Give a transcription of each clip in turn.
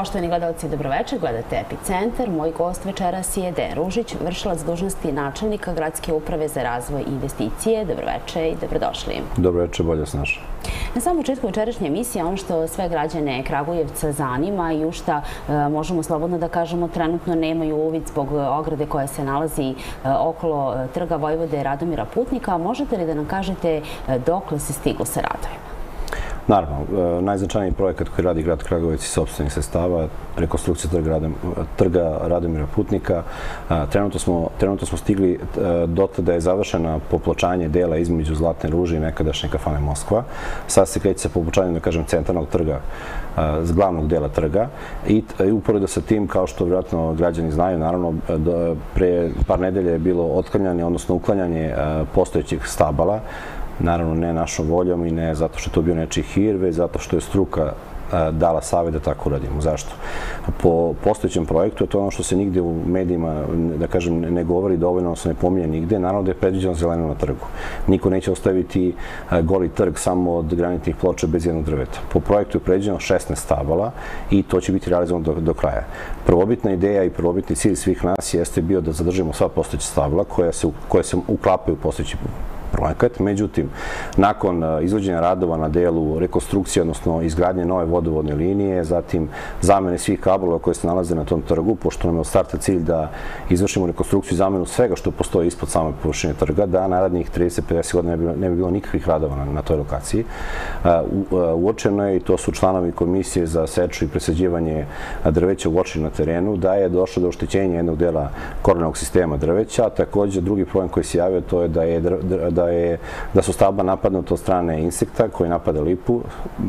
Poštovani gledalci, dobroveče. Gledate Epicentar. Moj gost večeras je Dejan Ružić, vršilac dužnosti načelnika Gradske uprave za razvoj i investicije. Dobroveče i dobrodošli. Dobroveče, bolje vas našli. Na samom početku večerašnje emisije, ono što sve građane Kragujevca zanima i u šta e, možemo slobodno da kažemo trenutno nemaju uvid zbog ograde koja se nalazi e, okolo e, trga Vojvode Radomira Putnika, možete li da nam kažete dokle se stiglo sa radovima? Naravno, e, najznačajniji projekat koji radi grad Kragovic iz sobstvenih sestava, rekonstrukcija trga, trga Radomira Putnika. E, trenutno smo, trenutno smo stigli e, do da je završena popločanje dela između Zlatne ruže i nekadašnje kafane Moskva. Sad se kreće sa popločanjem, da kažem, centralnog trga, z glavnog dela trga i, i uporedo sa tim, kao što vjerojatno građani znaju, naravno, pre par nedelje je bilo otklanjanje, odnosno uklanjanje postojećih stabala naravno ne našom voljom i ne zato što je to bio nečiji hir, već zato što je struka dala savjet da tako uradimo. Zašto? Po postojećem projektu, to je ono što se nigde u medijima, da kažem, ne govori dovoljno, se ne pominje nigde, naravno da je predviđeno zeleno na trgu. Niko neće ostaviti goli trg samo od granitnih ploča bez jednog drveta. Po projektu je predviđeno 16 stabala i to će biti realizovano do, do kraja. Prvobitna ideja i prvobitni cilj svih nas jeste bio da zadržimo sva postojeća stabala koja se, koja se uklapaju u postojeći projekat. Međutim, nakon e, izvođenja radova na delu rekonstrukcije, odnosno izgradnje nove vodovodne linije, zatim zamene svih kablova koje se nalaze na tom trgu, pošto nam je od starta cilj da izvršimo rekonstrukciju i zamenu svega što postoji ispod same površine trga, da narednih 30-50 godina ne bi, bilo, nikakvih radova na, toj lokaciji. E, e, uočeno je, i to su članovi komisije za seču i presađivanje drveća uočili na terenu, da je došlo do oštećenja jednog dela korenog sistema drveća, a takođe drugi problem koji se javio to je da je da, je, da su stabla napadnuta od strane insekta koji napada lipu,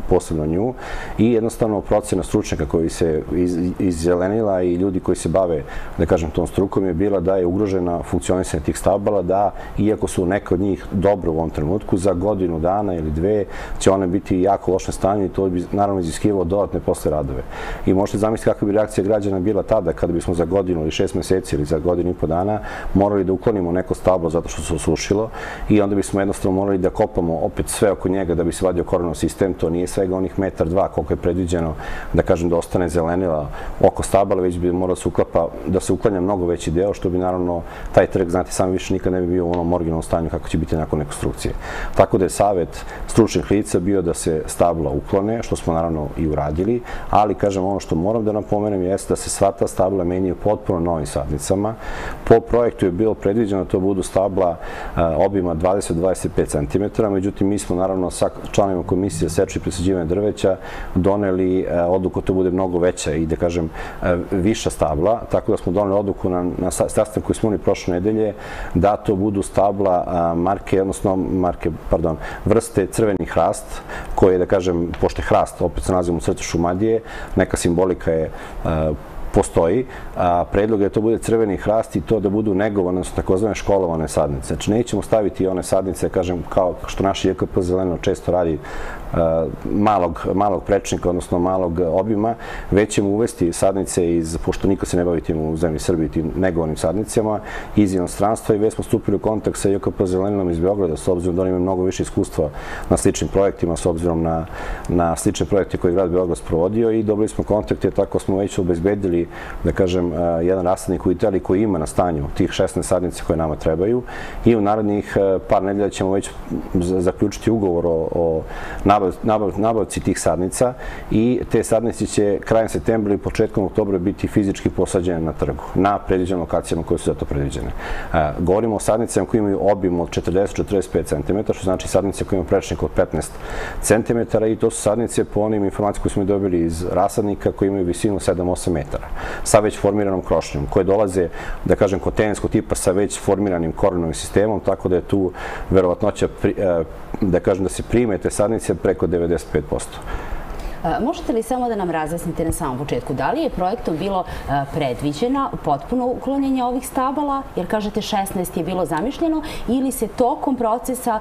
posebno nju, i jednostavno procena stručnjaka koji se iz, izzelenila i ljudi koji se bave, da kažem, tom strukom je bila da je ugrožena funkcionisanje tih stabala, da iako su neke od njih dobro u ovom trenutku, za godinu dana ili dve će one biti jako loše stanje i to bi naravno iziskivalo dodatne posle radove. I možete zamisliti kakva bi reakcija građana bila tada kada bismo za godinu ili šest meseci ili za godinu i po dana morali da uklonimo neko stablo zato što se osušilo i onda bismo jednostavno morali da kopamo opet sve oko njega da bi se vadio koronov sistem. To nije svega onih metar dva koliko je predviđeno da kažem da ostane zelenila oko stabala, već bi moralo da se uklapa, da se uklanja mnogo veći deo, što bi naravno taj trg, znate, sam više nikad ne bi bio u onom originalnom stanju kako će biti nakon rekonstrukcije. Tako da je savet stručnih lica bio da se stabla uklone, što smo naravno i uradili, ali kažem ono što moram da napomenem jeste da se sva ta stabla menjaju potpuno novim sadnicama. Po projektu je bilo predviđeno da to budu stabla obima 20-25 cm, međutim mi smo naravno sa članima komisije seče i presađivanja drveća doneli e, odluku da to bude mnogo veća i da kažem e, viša stabla, tako da smo doneli odluku na, na koji smo imali prošle nedelje da to budu stabla marke, odnosno marke, pardon, vrste crveni hrast, koje, da kažem, pošto je hrast, opet se nalazimo u srcu Šumadije, neka simbolika je e, postoji. A, predlog je da to bude crveni hrast i to da budu negovane, odnosno takozvane školovane sadnice. Znači, nećemo staviti one sadnice, kažem, kao što naši JKP zeleno često radi, malog, malog prečnika, odnosno malog obima, već ćemo uvesti sadnice iz, pošto niko se ne bavi tim u zemlji Srbiji, tim negovanim sadnicama, iz inostranstva i već smo stupili u kontakt sa JKP Zeleninom iz Beograda, s obzirom da oni imaju mnogo više iskustva na sličnim projektima, s obzirom na, na slične projekte koje je grad Beograd sprovodio i dobili smo kontakte, tako smo već obezbedili, da kažem, jedan rasadnik u Italiji koji ima na stanju tih 16 sadnice koje nama trebaju i u narednih par nedelja ćemo već zaključiti ugovor o, o nabav, nabav, nabavci tih sadnica i te sadnice će krajem septembra i početkom oktobra biti fizički posađene na trgu, na predviđenim lokacijama koje su za to predviđene. E, govorimo o sadnicama koje imaju obim od 40-45 cm, što znači sadnice koje imaju prečnik od 15 cm i to su sadnice po onim informacijama koje smo dobili iz rasadnika koji imaju visinu 7-8 metara sa već formiranom krošnjom, koje dolaze, da kažem, kotenskog tipa sa već formiranim korenovim sistemom, tako da je tu verovatnoća, e, da kažem, da se prime te sadnice preko 95%. Možete li samo da nam razjasnite na samom početku, da li je projektom bilo predviđeno potpuno uklonjenje ovih stabala, jer kažete 16 je bilo zamišljeno, ili se tokom procesa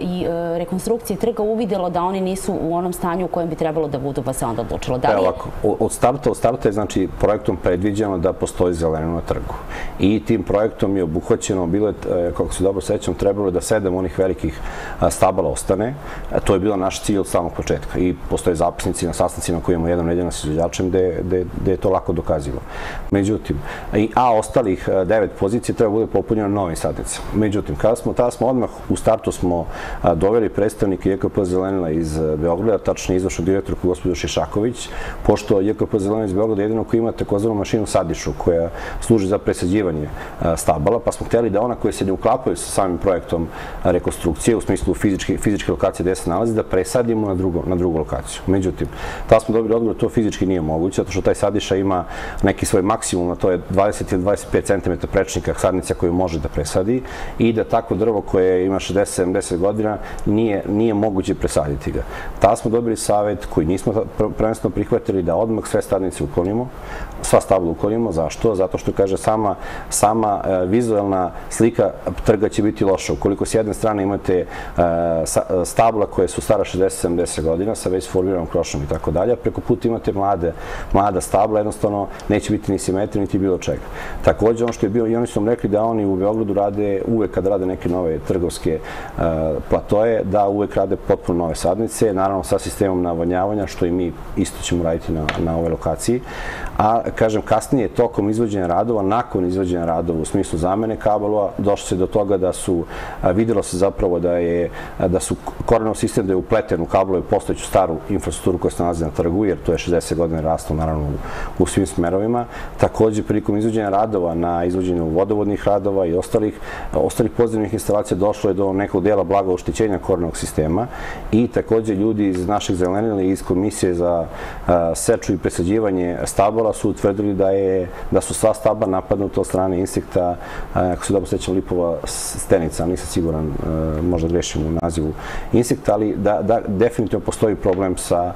i rekonstrukcije trga uvidelo da oni nisu u onom stanju u kojem bi trebalo da budu, pa se onda odlučilo? Da li Evo ovako, od starta, od starta je znači projektom predviđeno da postoji zeleno na trgu. I tim projektom je obuhvaćeno, bilo je, e, kako se dobro sećam, trebalo da sedam onih velikih stabala ostane. E, to je bilo naš cilj od samog početka. I postoje zapisnici zvanici na sastancima koji imamo jednom nedeljno s izvođačem gde, je to lako dokazivo. Međutim, a ostalih devet pozicija treba bude popunjeno novim sadnicama. Međutim, kada smo, tada smo odmah u startu smo doveli predstavnike JKP Zelenila iz Beograda, tačnije izvršnu direktorku gospođu Šišaković, pošto JKP Zelenila iz Beograda jedino koji ima takozvanu mašinu sadišu koja služi za presađivanje stabala, pa smo hteli da ona koja se ne uklapaju sa samim projektom rekonstrukcije, u smislu fizičke, lokacije gde se nalazi, da presadimo na, drugo, na drugu lokaciju. Međutim, ta smo dobili odgovor, to fizički nije moguće, zato što taj sadiša ima neki svoj maksimum, a to je 20 ili 25 cm prečnika sadnica koju može da presadi i da takvo drvo koje ima 60-70 godina nije, nije moguće presaditi ga. Ta smo dobili savet koji nismo prvenstveno prihvatili da odmah sve sadnice uklonimo, sva stabla uklonimo. Zašto? Zato što, kaže, sama, sama e, vizualna slika trga će biti loša. Ukoliko s jedne strane imate e, stabla koje su stara 60-70 godina sa već formiranom krošom i tako dalje, preko puta imate mlade, mlada stabla, jednostavno neće biti ni simetrije, niti bilo čega. Takođe, ono što je bio, i oni su nam rekli da oni u Beogradu rade, uvek kad rade neke nove trgovske uh, platoje, da uvek rade potpuno nove sadnice, naravno sa sistemom navodnjavanja, što i mi isto ćemo raditi na, na ovoj lokaciji. A, kažem, kasnije, tokom izvođenja radova, nakon izvođenja radova u smislu zamene kablova, došlo se do toga da su, videlo se zapravo da je, da su korenov sistem da je upleten u kablove postojeću staru infrastrukturu koja se nalazi na trgu, jer to je 60 godina rastlo, naravno, u, svim smerovima. Takođe, prilikom izvođenja radova na izvođenju vodovodnih radova i ostalih, ostalih instalacija došlo je do nekog dela blaga oštećenja korenog sistema i takođe ljudi iz našeg zelenila i iz komisije za seču i presađivanje stabala su utvrdili da je da su sva staba napadnuta od strane insekta, ako se dobro sećam lipova stenica, nisam siguran, možda grešim u nazivu insekta, ali da, da definitivno postoji problem sa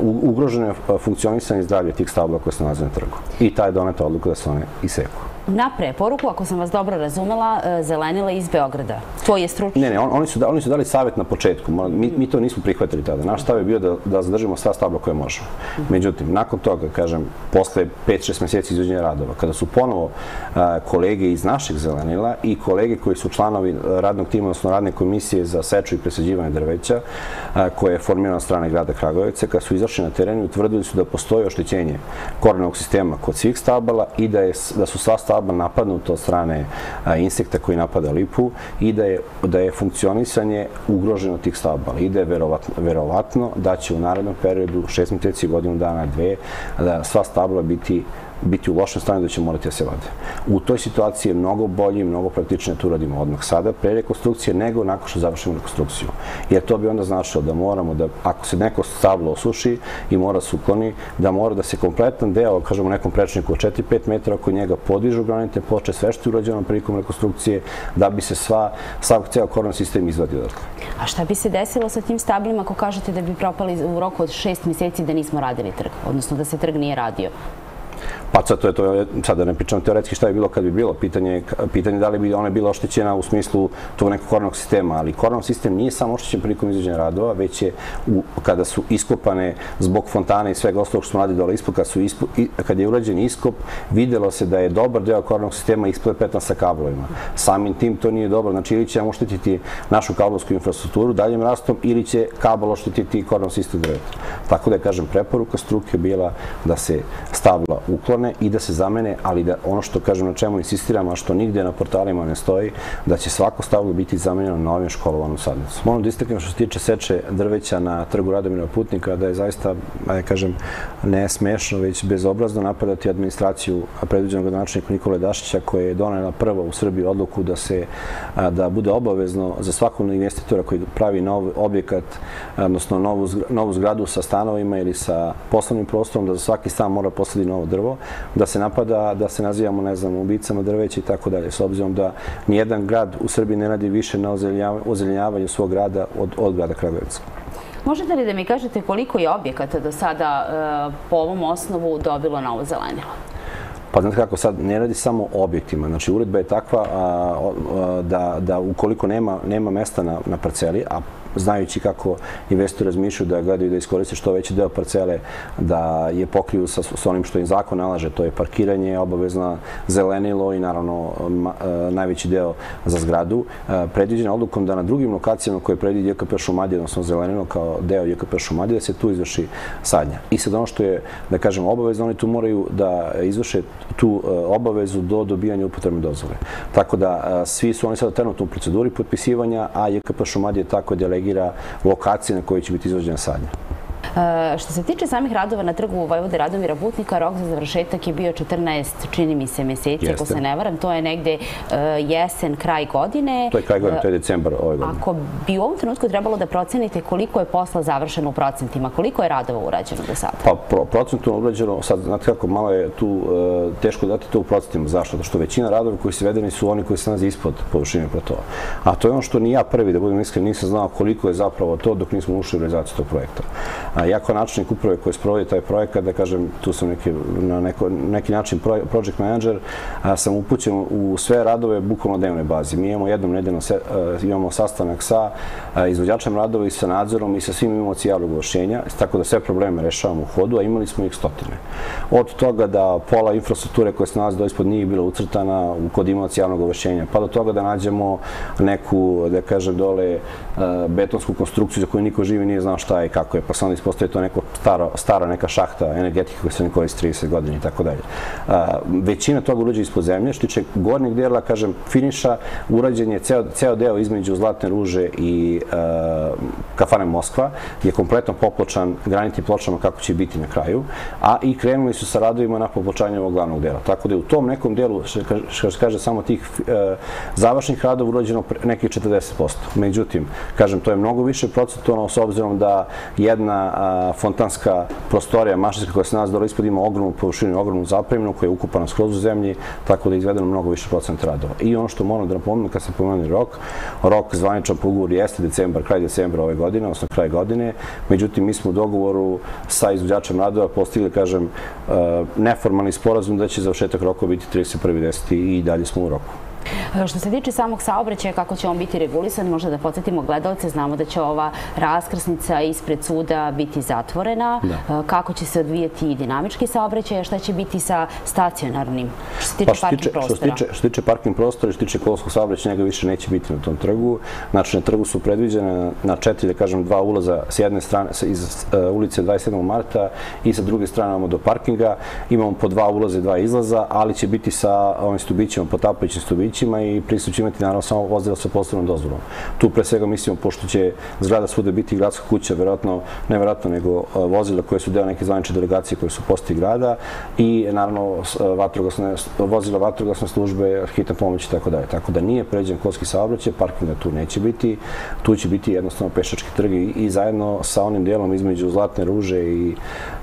ugroženim funkcionisanjem zdravlja tih stabla koje se nalaze na trgu. I ta je doneta odluka da se one iseku na preporuku, ako sam vas dobro razumela, e, zelenila iz Beograda. To je stručno? Ne, ne, on, oni, su, da, oni su dali savet na početku. Mi, mi to nismo prihvatili tada. Naš stav je bio da, da zadržimo sva stabla koje možemo. Međutim, nakon toga, kažem, posle 5-6 meseci izvođenja radova, kada su ponovo a, kolege iz naših zelenila i kolege koji su članovi radnog tima, odnosno radne komisije za seču i presađivanje drveća, a, koje je formirano od strane grada Kragovice, kada su izašli na teren i utvrdili su da postoji oštećenje korenog sistema kod svih stabala i da, je, da su sva stabla napadnuta od strane insekta koji napada lipu i da je, da je funkcionisanje ugroženo tih stabala i da je verovatno, verovatno da će u narednom periodu, šest mjeseci, godinu dana, dve, da sva stabla biti biti u lošem stanju da će morati da se vade. U toj situaciji je mnogo bolje i mnogo praktičnije da to uradimo odmah sada, pre rekonstrukcije, nego nakon što završimo rekonstrukciju. Jer to bi onda značilo da moramo da, ako se neko stablo osuši i mora se ukloni, da mora da se kompletan deo, kažemo nekom prečniku od 4-5 metara oko njega podižu granite poče, sve što je urađeno prilikom rekonstrukcije, da bi se sva, sav ceo koron sistem izvadio. A šta bi se desilo sa tim stablima ako kažete da bi propali u roku od šest meseci da nismo radili trg, odnosno da se trg nije radio? Pa sad to je to, sad da ne pričam teoretski šta je bilo kad bi bilo, pitanje, pitanje da li bi ona bila oštećena u smislu tog nekog kornog sistema, ali kornog sistem nije samo oštećen prilikom izvođenja radova, već je u, kada su iskopane zbog fontane i svega ostalog što smo radili dole ispod, kad, su ispo, i, kad je urađen iskop, videlo se da je dobar deo kornog sistema isprepetan sa kablovima. Samim tim to nije dobro, znači ili će oštetiti našu kablovsku infrastrukturu daljim rastom ili će kabel oštetiti kornog sistem drveta. Tako da je, kažem, preporuka struke bila da se stavila uklon uklone i da se zamene, ali da ono što kažem na čemu insistiramo, a što nigde na portalima ne stoji, da će svako stablo biti zamenjeno novim školovanom sadnicom. Moram da istaknem što se tiče seče drveća na trgu Radomira Putnika, da je zaista, da kažem, ne smešno, već bezobrazno napadati administraciju predviđenog gradonačelnika Nikole Dašića, koja je donela prvo u Srbiji odluku da se da bude obavezno za svakog investitora koji pravi nov objekat, odnosno novu, novu zgradu sa stanovima ili sa poslovnim prostorom, da za svaki stan mora posadi novo drvo da se napada, da se nazivamo, ne znam, ubicama drveća i tako dalje, s obzirom da nijedan grad u Srbiji ne radi više na ozeljenjavanju svog grada od, od grada Kragujevca. Možete li da mi kažete koliko je objekata do sada e, po ovom osnovu dobilo novo zelenilo? Pa znate kako, sad ne radi samo o objektima. Znači, uredba je takva a, a, da, da ukoliko nema, nema mesta na, na parceli, a znajući kako investori razmišljaju da gledaju da iskoriste što veći deo parcele, da je pokriju sa, onim što im zakon nalaže, to je parkiranje, obavezna zelenilo i naravno e, najveći deo za zgradu. E, predviđena odlukom da na drugim lokacijama koje predvidi JKP Šumadija, odnosno zelenilo kao deo JKP Šumadija, da se tu izvrši sadnja. I sad ono što je, da kažem, obavezno, oni tu moraju da izvrše tu e, obavezu do dobijanja upotrebne dozvole. Tako da svi su oni sada trenutno u proceduri potpisivanja, a JKP Šumadija tako delegira lokacije na koje će biti izvođena sadnja. E, što se tiče samih radova na trgu Vojvode Radomira Butnika, rok za završetak je bio 14, čini mi se, meseci, ako se ne varam. To je negde uh, jesen, kraj godine. To je kraj godine, to je decembar ove godine. Ako bi u ovom trenutku trebalo da procenite koliko je posla završeno u procentima, koliko je radova urađeno do sada? Pa, pro, procentualno urađeno, sad, znate kako, malo je tu teško dati to u procentima. Zašto? Zato što većina radova koji su vedeni su oni koji se nalazi ispod površine platova. A to je ono što ni ja prvi, da budem iskren, nisam znao koliko je zapravo to dok nismo ušli u realizaciju tog projekta. Ja kao načelnik uprave koji sprovodi taj projekat, da kažem, tu sam neki, na neko, neki način project manager, a, sam upućen u sve radove bukvalno dnevnoj bazi. Mi imamo jednom nedeljno se, a, imamo sastanak sa a, izvođačem radova i sa nadzorom i sa svim imoci javnog uvršenja, tako da sve probleme rešavamo u hodu, a imali smo ih stotine. Od toga da pola infrastrukture koja se nalazi do ispod nije bila ucrtana kod imoci javnog uvršenja, pa do toga da nađemo neku, da kažem, dole betonsku konstrukciju za koju niko živi nije znao šta je i kako je, pa sam onda ispostaje to neko staro, stara neka šahta energetike koja se ne koristi 30 godina i tako dalje. Većina toga urađe ispod zemlje, što tiče gornjeg dela, kažem, finiša, urađen je ceo, ceo deo između Zlatne ruže i uh, kafane Moskva, je kompletno popločan granitnim pločama kako će biti na kraju, a i krenuli su sa radovima na popločanju ovog glavnog dela. Tako da je u tom nekom delu, što se kaže, samo tih uh, završnih radova urađeno nekih 40%. Međutim, kažem, to je mnogo više procentualno s obzirom da jedna a, fontanska prostorija mašinska koja se nalazi dole ispod ima ogromnu površinu, ogromnu zapreminu koja je ukupana skroz u zemlji, tako da je izvedeno mnogo više procenta radova. I ono što moram da napomenem kad se pomenu rok, rok zvaničan po ugovoru jeste decembar, kraj decembra ove godine, odnosno kraj godine, međutim mi smo u dogovoru sa izvođačem radova postigli, kažem, neformalni sporazum da će završetak rokova biti 31.10. i dalje smo u roku. Što se tiče samog saobraćaja, kako će on biti regulisan, možda da podsjetimo gledalce, znamo da će ova raskrsnica ispred suda biti zatvorena. Da. Kako će se odvijeti i dinamički saobraćaj, a šta će biti sa stacionarnim, što se tiče pa, što parking tiče, prostora? Što se tiče, što tiče parking prostora i što se tiče kolskog saobraćaja, njega više neće biti na tom trgu. Znači, na trgu su predviđene na četiri, da kažem, dva ulaza s jedne strane, iz uh, ulice 27. marta i sa druge strane imamo do parkinga. Imamo po dva ulaza i dva izlaza, ali će biti sa ovim stubićima, potapajućim stubićima vozilićima i pristup će imati naravno samo vozila sa poslovnom dozvolom. Tu pre svega mislimo, pošto će zgrada svuda biti gradska kuća, verovatno, ne verovatno, nego vozila koje su deo neke zvanične delegacije koje su posti grada i naravno vatrogasne, vozila vatrogasne službe, hitna pomoć i tako dalje. Tako da nije pređen kolski saobraćaj, parkinga tu neće biti, tu će biti jednostavno pešački trg i, zajedno sa onim delom između Zlatne ruže i,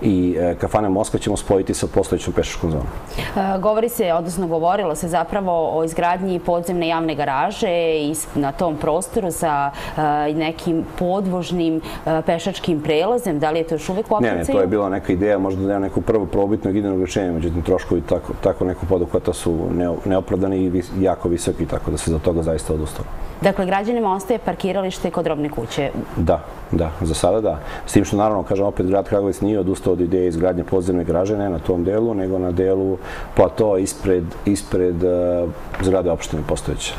i e, kafane Moskva ćemo spojiti sa postojećom pešačkom zonom. E, govori se, odnosno govorilo se zapravo o izgradnji izgradnji podzemne javne garaže na tom prostoru sa nekim podvožnim pešačkim prelazem. Da li je to još uvek u? Ne, ne, to je bila neka ideja, možda da je neko prvo probitnog idejnog rešenja, međutim troškovi tako, tako neko poduhvata su neopravdani i jako visoki, tako da se do toga zaista odustalo. Dakle, građanima ostaje parkiralište kod robne kuće? Da, da, za sada da. S tim što, naravno, kažem, opet grad Kragovic nije odustao od ideje izgradnje podzemne garaže, ne na tom delu, nego na delu plato ispred, ispred uh, zgrade opštine postojeće.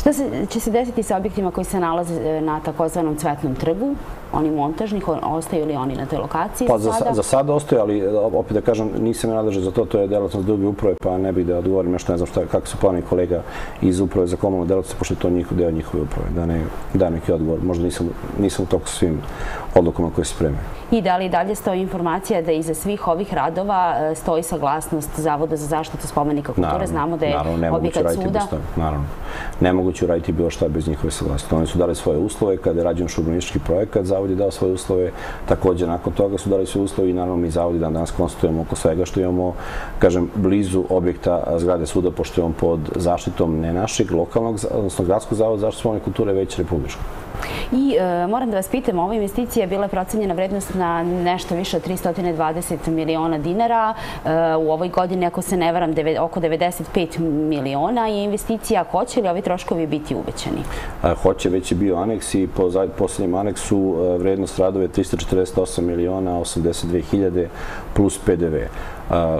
Šta se, će se desiti sa objektima koji se nalaze e, na takozvanom cvetnom trgu? Oni montažni, ostaju li oni na toj lokaciji pa, za sada? Za sada ostaju, ali opet da kažem, nisam nadležan za to, to je delatnost druge uprave, pa ne bih da odgovorim nešto, ne znam šta, kako su plani kolega iz uprave za komunalnu delatnost, pošto je to njihov deo njihove uprave, da ne da neki odgovor. Možda nisam, nisam u toku svim odlukama koje se spreme. I da li dalje stoji informacija da iza svih ovih radova e, stoji saglasnost Zavoda za zaštitu spomenika kulture? Naravno, Znamo da je naravno, objekat suda. Naravno, nemoguće uraditi bilo šta bez njihove saglasnosti. Oni su dali svoje uslove kada je rađen šurbanistički projekat, Zavod je dao svoje uslove, takođe nakon toga su dali svoje uslove i naravno mi Zavod dan danas konstatujemo oko svega što imamo, kažem, blizu objekta zgrade suda, pošto je on pod zaštitom ne našeg lokalnog, odnosno gradskog zavoda zaštitu spomenika kulture, već republičkog. I e, moram da vas pitam, ova investicija je bila procenjena vrednost na nešto više od 320 miliona dinara. E, u ovoj godini, ako se ne varam, oko 95 miliona je investicija. Hoće li ovi troškovi biti uvećani? A, hoće, već je bio aneks i po poslednjem aneksu e, vrednost radove je 348 miliona 82 hiljade plus PDV.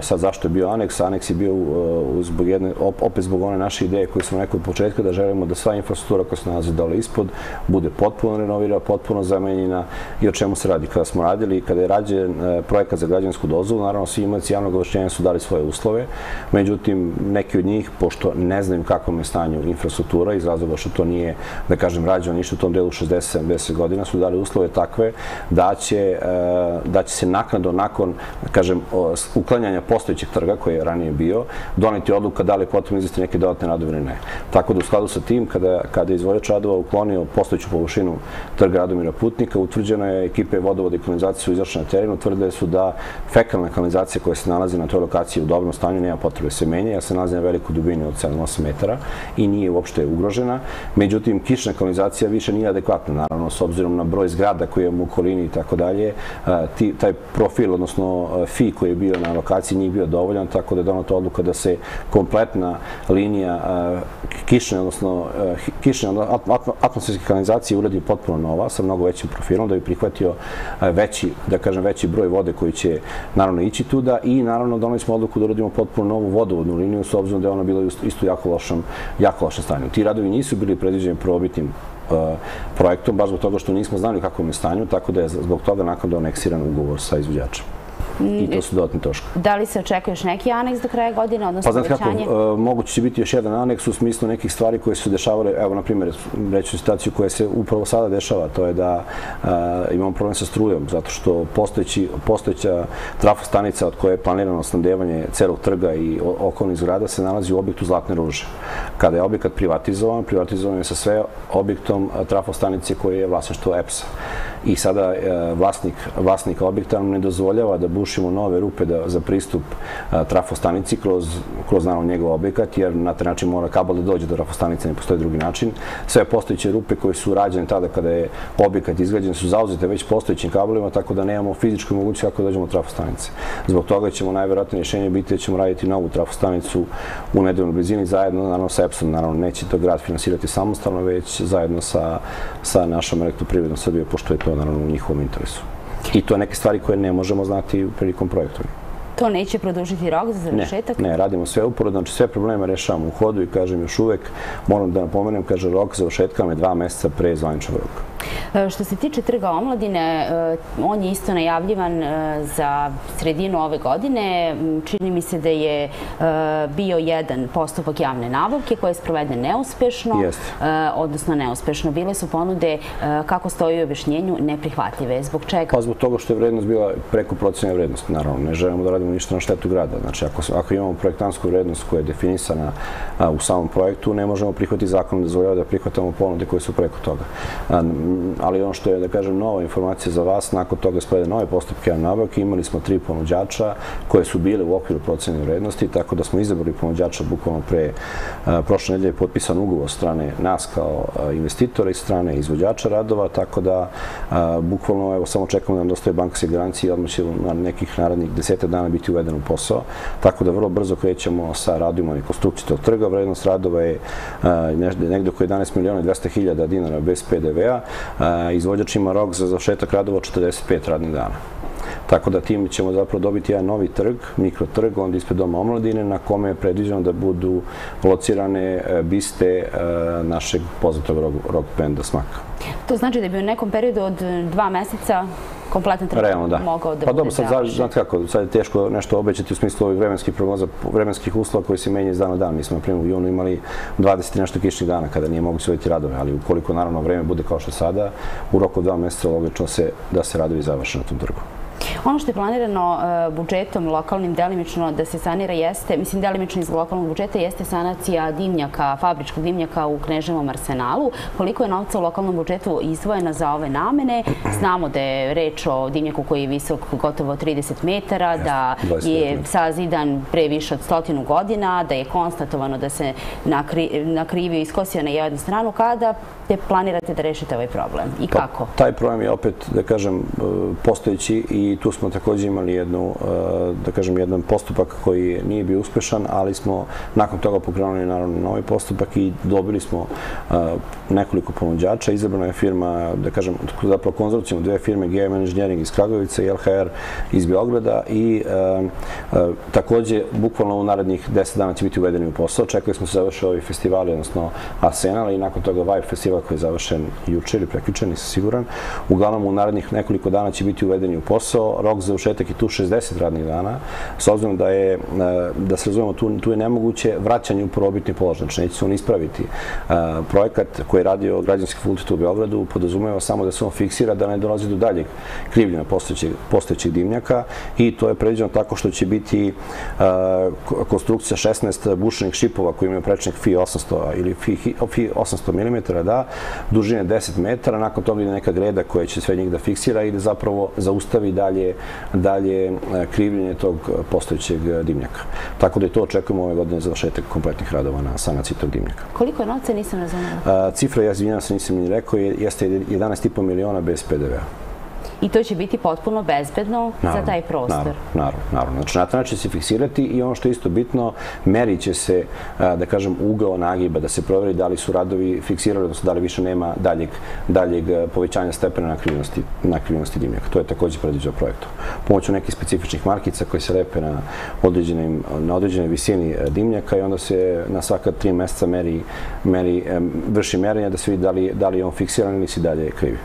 Sad zašto je bio aneks? Aneks je bio uh, zbog jedne, opet zbog one naše ideje koje smo rekli od početka da želimo da sva infrastruktura koja se nalazi dole ispod bude potpuno renovirana, potpuno zamenjena i o čemu se radi. Kada smo radili, kada je rađen uh, projekat za građansku dozvolu, naravno svi imaci javnog ovlašćenja su dali svoje uslove, međutim neki od njih, pošto ne znaju kakvom je stanju infrastruktura, iz razloga što to nije, da kažem, rađeno ništa u tom delu 60-70 godina, su dali uslove takve da će, uh, da će se naknado nakon, da kažem, uklanjanja postojećeg trga koji je ranije bio, doneti odluka da li je potrebno izvesti neke dodatne radove ili ne. Tako da u skladu sa tim, kada, kada je izvođač radova uklonio postojeću površinu trga Radomira Putnika, utvrđeno je ekipe vodovoda i kanalizacije su izašle na teren, utvrdile su da fekalna kanalizacija koja se nalazi na toj lokaciji u dobrom stanju nema potrebe da se menja, ja se nalazi na velikoj dubini od 7-8 metara i nije uopšte ugrožena. Međutim, kišna kanalizacija više nije adekvatna, naravno, s obzirom na broj zgrada koje je u okolini i tako dalje, taj profil, odnosno fi koji je bio na lokaciji nije bio dovoljan, tako da je donata odluka da se kompletna linija kišne, odnosno kišne, atmosferske kanalizacije uradi potpuno nova, sa mnogo većim profilom, da bi prihvatio veći, da kažem, veći broj vode koji će naravno ići tuda i naravno donali smo odluku da uradimo potpuno novu vodovodnu liniju, s obzirom da je ona bila isto jako lošom, jako lošom stanju. Ti radovi nisu bili predviđeni probitnim projektom, baš zbog toga što nismo znali kakvom je stanju, tako da je zbog toga nakon da aneksiran ugovor sa izvođačem i to su dodatni troškovi. Da li se očekuje još neki aneks do kraja godine, odnosno pa, znate kako, uh, moguće će biti još jedan aneks u smislu nekih stvari koje su dešavale, evo, na primjer, reći situaciju koja se upravo sada dešava, to je da uh, imamo problem sa strujom, zato što postojeći, postojeća trafostanica od koje je planirano snadevanje celog trga i okolnih zgrada se nalazi u objektu Zlatne ruže. Kada je objekat privatizovan, privatizovan je sa sve objektom trafostanice koje je vlasništvo EPS-a. I sada vlasnik, vlasnik objekta nam ne dozvoljava da buš bušimo nove rupe da, za pristup trafostanici kroz, kroz naravno njegov objekat, jer na taj način mora kabel da dođe do trafostanice, ne postoji drugi način. Sve postojeće rupe koje su rađene tada kada je objekat izgrađen su zauzete već postojećim kabelima, tako da nemamo fizičku mogućnost kako da dođemo do trafostanice. Zbog toga ćemo najverovatnije rješenje biti da ćemo raditi novu trafostanicu u nedeljnoj blizini zajedno, naravno sa EPS-om, naravno neće to grad finansirati samostalno, već zajedno sa, sa našom elektroprivrednom Srbije, pošto je to naravno u njihovom interesu. I to je neke stvari koje ne možemo znati prilikom projektovanja. To neće produžiti rok za završetak? Ne, ne, radimo sve uporedno, znači sve probleme rešavamo u hodu i kažem još uvek, moram da napomenem, kaže rok završetka je dva meseca pre zvaničnog roka. E, što se tiče trga omladine, e, on je isto najavljivan e, za sredinu ove godine. Čini mi se da je bio jedan postupak javne nabavke koji je sproveden neuspešno, odnosno neuspešno. Bile su ponude, kako stoji u objašnjenju, neprihvatljive. Zbog čega? Pa zbog toga što je vrednost bila preko procenja vrednosti. Naravno, ne želimo da radimo ništa na štetu grada. Znači, ako, ako imamo projektansku vrednost koja je definisana u samom projektu, ne možemo prihvatiti zakon da dozvoljava da prihvatamo ponude koje su preko toga ali ono što je, da kažem, nova informacija za vas, nakon toga spojede nove postupke javne nabavke, imali smo tri ponuđača koje su bile u okviru procene vrednosti, tako da smo izabrali ponuđača bukvalno pre prošle nedelje potpisan ugovor strane nas kao investitora i strane izvođača radova, tako da bukvalno evo samo čekamo da nam dostaje bankarske garancije i odmah će na nekih narednih deseta dana biti uveden u posao. Tako da vrlo brzo krećemo sa radovima i konstrukcije tog trga. Vrednost radova je negde oko 11 miliona i 200 hiljada dinara bez PDV-a izvođač ima rok za završetak radova 45 radnih dana. Tako da tim ćemo zapravo dobiti jedan novi trg, mikrotrg, onda ispred Doma omladine, na kome je predviđeno da budu locirane e, biste e, našeg poznatog rock benda Smaka. To znači da bi u nekom periodu od dva meseca kompletan trg da. mogao da pa dobro, sad, znate kako, sad je teško nešto obećati u smislu ovih vremenskih prognoza, vremenskih uslova koji se menjaju iz dana u dan. Mi smo, na primjer, u junu imali 20 nešto kišnih dana kada nije moguće voditi radove, ali ukoliko naravno vreme bude kao što sada, u roku dva meseca logično se da se radovi završe na tom trgu. Ono što je planirano uh, budžetom lokalnim delimično da se sanira jeste, mislim delimično iz lokalnog budžeta jeste sanacija dimnjaka, fabričkog dimnjaka u Kneževom arsenalu. Koliko je novca u lokalnom budžetu izdvojena za ove namene? Znamo da je reč o dimnjaku koji je visok gotovo 30 metara, da je sazidan pre više od stotinu godina, da je konstatovano da se nakri, nakrivio iskosio na jednu stranu. Kada te planirate da rešite ovaj problem i pa, kako? Taj problem je opet, da kažem, e, postojeći i tu smo takođe imali jednu, e, da kažem, jedan postupak koji nije bio uspešan, ali smo nakon toga pokrenuli naravno novi postupak i dobili smo e, nekoliko ponuđača. Izabrana je firma, da kažem, zapravo konzorcijom dve firme GM Engineering iz Kragovica i LHR iz Beograda i takođe, bukvalno u narednih 10 dana će biti uvedeni u posao. Čekali smo se završe ovi festivali, odnosno Arsenal i nakon toga Vibe festival koji je završen juče ili prekjuče, nisam siguran. Uglavnom u narednih nekoliko dana će biti uvedeni u posao. Rok za ušetak je tu 60 radnih dana. S obzirom da je, e, da se razumemo, tu, tu je nemoguće vraćanje u probitni položaj. Znači, neće se on ispraviti. E, projekat koji je radio građanski fakultet u Beogradu podrazumeva samo da se on fiksira da ne dolazi do daljeg krivljena postojećeg, postojećeg dimnjaka i to je predviđeno tako što će biti e, konstrukcija 16 bušenih šipova koji imaju prečnik FI 800 ili FI, FI 800 mm, da, dužine 10 metara, nakon toga ide neka greda koja će sve njih da fiksira i da zapravo zaustavi dalje, dalje e, krivljenje tog postojećeg dimnjaka. Tako da i to očekujemo ove godine završetak kompletnih radova na sanaciji tog dimnjaka. Koliko je novca nisam razumela? Cifra, ja izvinjam se, nisam ni rekao, jeste 11,5 miliona bez PDV-a i to će biti potpuno bezbedno naravno, za taj prostor. Naravno, naravno, naravno. Znači, na taj način će se fiksirati i ono što je isto bitno, merit će se, da kažem, ugao nagiba, da se proveri da li su radovi fiksirali, odnosno da li više nema daljeg, daljeg povećanja stepena nakrivenosti, nakrivenosti dimnjaka. To je takođe predviđao projektom. Pomoću nekih specifičnih markica koje se lepe na, određenim, na određenoj visini dimnjaka i onda se na svaka tri meseca meri, meri, vrši merenja da se vidi da li, da li je on fiksiran ili si dalje krivi.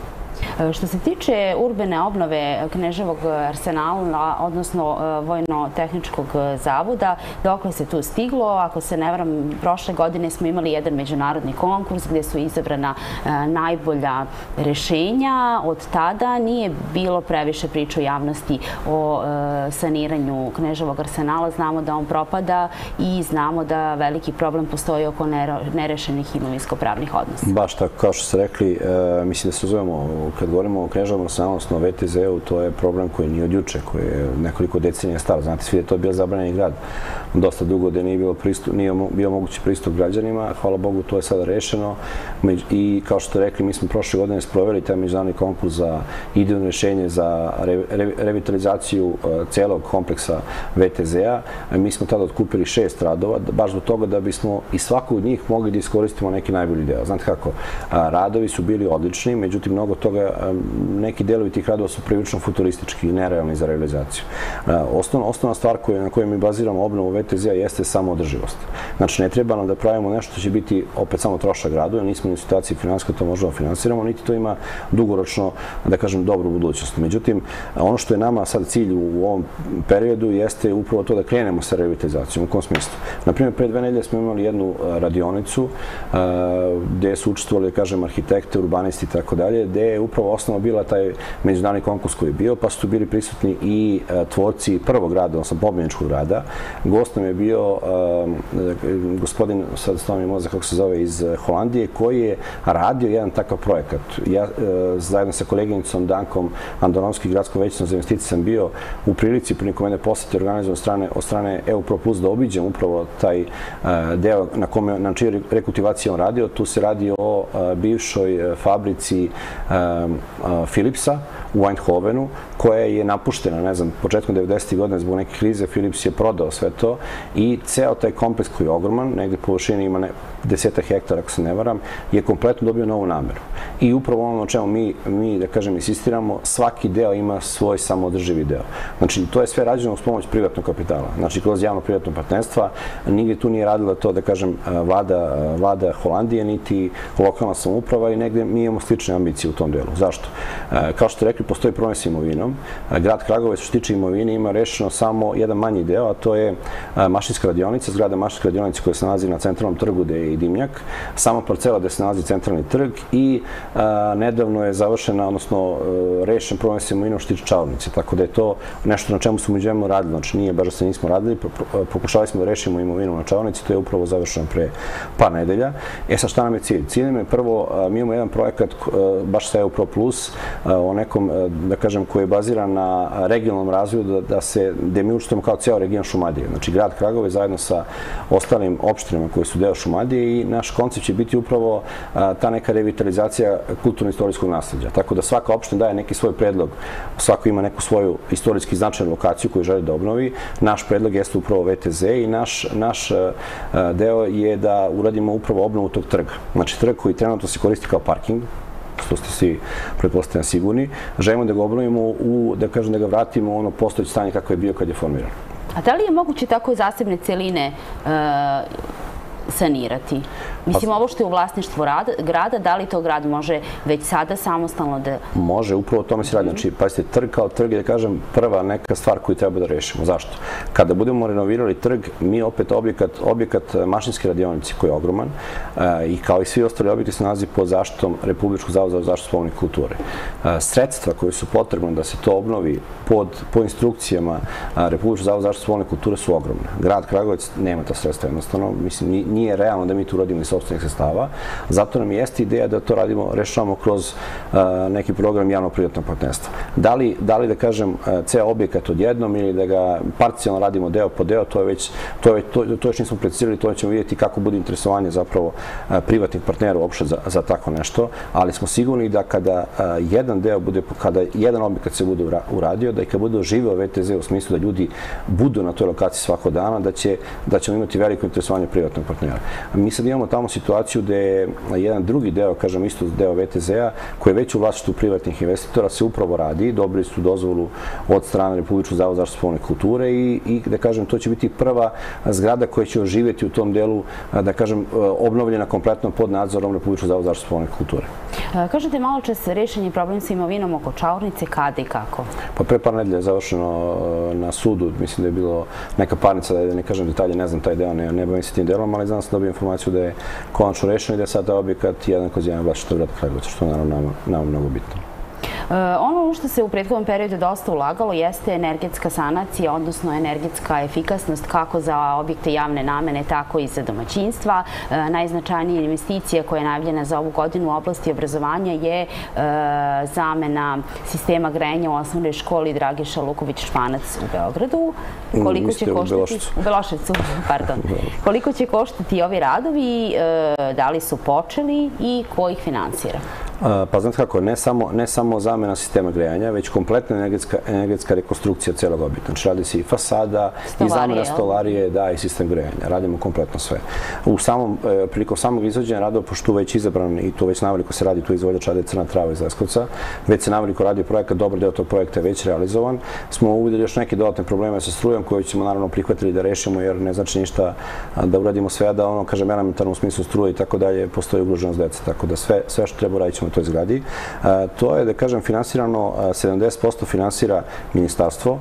E, što se tiče urbene obnove Kneževog arsenala, odnosno e, Vojno-tehničkog zavoda, dokle se tu stiglo? Ako se ne varam, prošle godine smo imali jedan međunarodni konkurs gde su izabrana e, najbolja rešenja. Od tada nije bilo previše priča u javnosti o saniranju Kneževog arsenala. Znamo da on propada i znamo da veliki problem postoji oko nerešenih imovinsko-pravnih odnosa. Baš tako, kao što ste rekli, mislim da se uzovemo kad govorimo o Knežavom arsenalu, odnosno o VTZ-u, to je problem koji nije od juče, koji je nekoliko decenija star. Znate svi da je to bio zabranjeni grad dosta dugo da nije, bilo pristup, nije bio mogući pristup građanima. Hvala Bogu, to je sada rešeno. I kao što rekli, mi smo prošle godine sproveli taj međunarodni konkurs za idejno rešenje za re, re, revitalizaciju e, celog kompleksa VTZ-a. Mi smo tada otkupili šest radova, baš zbog toga da bismo i svaku od njih mogli da iskoristimo neki najbolji deo. Znate kako, radovi su bili odlični, međutim, mnogo toga, neki delovi tih radova su prilično futuristički i nerealni za realizaciju. Osnovna, stvar na kojoj mi baziramo obnovu VTZ-a jeste samo održivost. Znači, ne treba nam da pravimo nešto što će biti opet samo trošak gradu, nismo u situaciji finanska, to možemo da finansiramo, niti to ima dugoročno, da kažem, dobru budućnost. Međutim, ono što je nama sad cilj u ovom periodu jeste upravo to da krenemo sa revitalizacijom. U kom smislu? Naprimjer, pre dve nedelje smo imali jednu radionicu gde su učestvovali, da kažem, arhitekte, urbanisti i tako dalje, gde je upravo osnova bila taj međunarodni konkurs koji je bio, pa su tu bili prisutni i tvorci prvog grada, odnosno grada. Gost nam je bio gospodin, sad stavim mi mozak kako se zove, iz Holandije, koji je radio jedan takav projekat. Ja e, zajedno sa koleginicom Dankom Andonovski, gradskom većinom za investicije, sam bio u prilici prilikom mene posete organizovan strane, od strane EU Propus da obiđem upravo taj e, deo na kome, na čiji rekultivaciji on radio. Tu se radi o bivšoj fabrici Philipsa u Eindhovenu, koja je napuštena, ne znam, početkom 90. godine zbog neke krize, Philips je prodao sve to i ceo taj kompleks koji je ogroman, negde površine ima ne, deseta hektara, ako se ne varam, je kompletno dobio novu nameru. I upravo ono na čemu mi, mi, da kažem, insistiramo, svaki deo ima svoj samoodrživi deo. Znači, to je sve rađeno uz pomoć privatnog kapitala. Znači, kroz javno-privatno partnerstva, nigde tu nije radila to, da kažem, vlada, vlada Holandije, niti lokalna samouprava i negde mi imamo slične ambicije u tom delu. Zašto? Kao što ste rekli, postoji problem s imovinom. Grad Kragovec, što se tiče imovine, ima rešeno samo jedan manji deo, a to je mašinska radionica, zgrada mašinska radionica koja se nalazi na centralnom trgu gde je i dimnjak, sama parcela gde se nalazi centralni trg i nedavno je završena, odnosno rešen problem sa imovinom štič čarovnice, tako da je to nešto na čemu smo među radili, znači nije baš da se nismo radili, pokušali smo da rešimo imovinu na čarovnici, to je upravo završeno pre par nedelja. E sad šta nam je cilj? Cilj nam je prvo, mi imamo jedan projekat baš sa EU Pro Plus, o nekom, da kažem, koji je baziran na regionalnom razvoju, da, da se, gde mi učestvujemo kao ceo region Šumadije. Znači, grad Kragove zajedno sa ostalim opštinama koji su deo Šumadije i naš koncept će biti upravo ta neka revitalizacija kulturno-istorijskog nasledđa. Tako da svaka opština daje neki svoj predlog, svako ima neku svoju istorijski značajnu lokaciju koju želi da obnovi. Naš predlog jeste upravo VTZ i naš, naš deo je da uradimo upravo obnovu tog trga. Znači, trg koji trenutno se koristi kao parking, što ste svi pretpostavljeni sigurni, želimo da ga obnovimo u, da kažem, da ga vratimo u ono postojeće stanje kako je bio kad je formiran. A da li je moguće tako zasebne celine uh, sanirati? Mislim, ovo što je u vlasništvu grada, da li to grad može već sada samostalno da... Može, upravo o tome se radi. Znači, pazite, trg kao trg je, da kažem, prva neka stvar koju treba da rešimo. Zašto? Kada budemo renovirali trg, mi opet objekat, objekat mašinske radionice koji je ogroman e, i kao i svi ostali objekti se nalazi pod zaštitom Republičkog zavoda za zaštitu spomenik kulture. E, sredstva koje su potrebne da se to obnovi pod, po instrukcijama Republičkog zavoda za zaštitu spomenik kulture su ogromne. Grad Kragovac nema ta sredstva jednostavno. Mislim, nije realno da mi tu rodimo sobstvenih sredstava. Zato nam jeste ideja da to radimo, rešavamo kroz uh, neki program javno-privatnog partnerstva. Da li, da li da kažem uh, ceo objekat odjednom ili da ga parcijalno radimo deo po deo, to je već, to, je, to, još nismo precizirali, to ćemo vidjeti kako bude interesovanje zapravo uh, privatnih partnera uopšte za, za tako nešto, ali smo sigurni da kada jedan deo bude, kada jedan objekat se bude uradio, da i kad bude oživeo VTZ u smislu da ljudi budu na toj lokaciji svako dana, da, će, da ćemo imati veliko interesovanje privatnog partnera. Mi sad imamo tamo situaciju gde je jedan drugi deo, kažem isto deo VTZ-a, koji je već u vlasništvu privatnih investitora, se upravo radi, dobili su dozvolu od strane Republičkog zavoda zaštitu spomenik kulture i, i da kažem, to će biti prva zgrada koja će oživjeti u tom delu, da kažem, obnovljena kompletno pod nadzorom Republičkog zavoda zaštitu spomenik kulture. Kažete malo čas rešenje problem sa imovinom oko Čaurnice, kada i kako? Pa pre par nedelja je završeno na sudu, mislim da je bilo neka parnica, da ne kažem detalje, ne znam taj deo, ne, ne bavim se tim delom, ali znam da sam dobio informaciju da je konačno rešeno i da je sad objekat jedan kroz jedan baš što je grad Kragovica, što je naravno nama mnogo bitno. E, ono u što se u prethodnom periodu dosta ulagalo jeste energetska sanacija, odnosno energetska efikasnost kako za objekte javne namene, tako i za domaćinstva. E, najznačajnija investicija koja je najavljena za ovu godinu u oblasti obrazovanja je e, zamena sistema grejanja u osnovnoj školi Dragiša Luković-Španac u Beogradu. Mm, Koliko će koštati... U Beloševcu, pardon. Koliko će koštati ovi radovi, da li su počeli i ko ih finansira? Pa znate kako, ne samo, ne samo zamena sistema grejanja, već kompletna energetska, energetska rekonstrukcija celog objekta. Znači radi se i fasada, stolarije, i zamena stolarije, da, i sistem grejanja. Radimo kompletno sve. U samom, e, prilikom samog izvođenja radova, pošto već izabran i to već naveliko se radi, tu izvođač radi Crna trava iz Leskovca, već se naveliko radi projekat, dobar deo tog projekta je već realizovan. Smo uvideli još neke dodatne probleme sa strujom koje ćemo naravno prihvatili da rešimo jer ne znači ništa da uradimo sve, da ono, kažem, elementarno u smislu struje i tako dalje, postoji ugroženost deca. Tako da sve, sve što treba radit ćemo toj zgradi. To je, da kažem, finansirano, 70% e, finansira ministarstvo,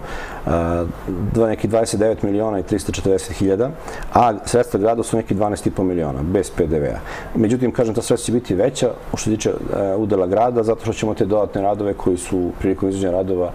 neki 29 miliona i 340 hiljada, a sredstva grada su neki 12,5 miliona, bez PDV-a. Međutim, kažem, ta sredstva će biti veća u što tiče udela grada, zato što ćemo te dodatne radove koji su prilikom izvođenja radova,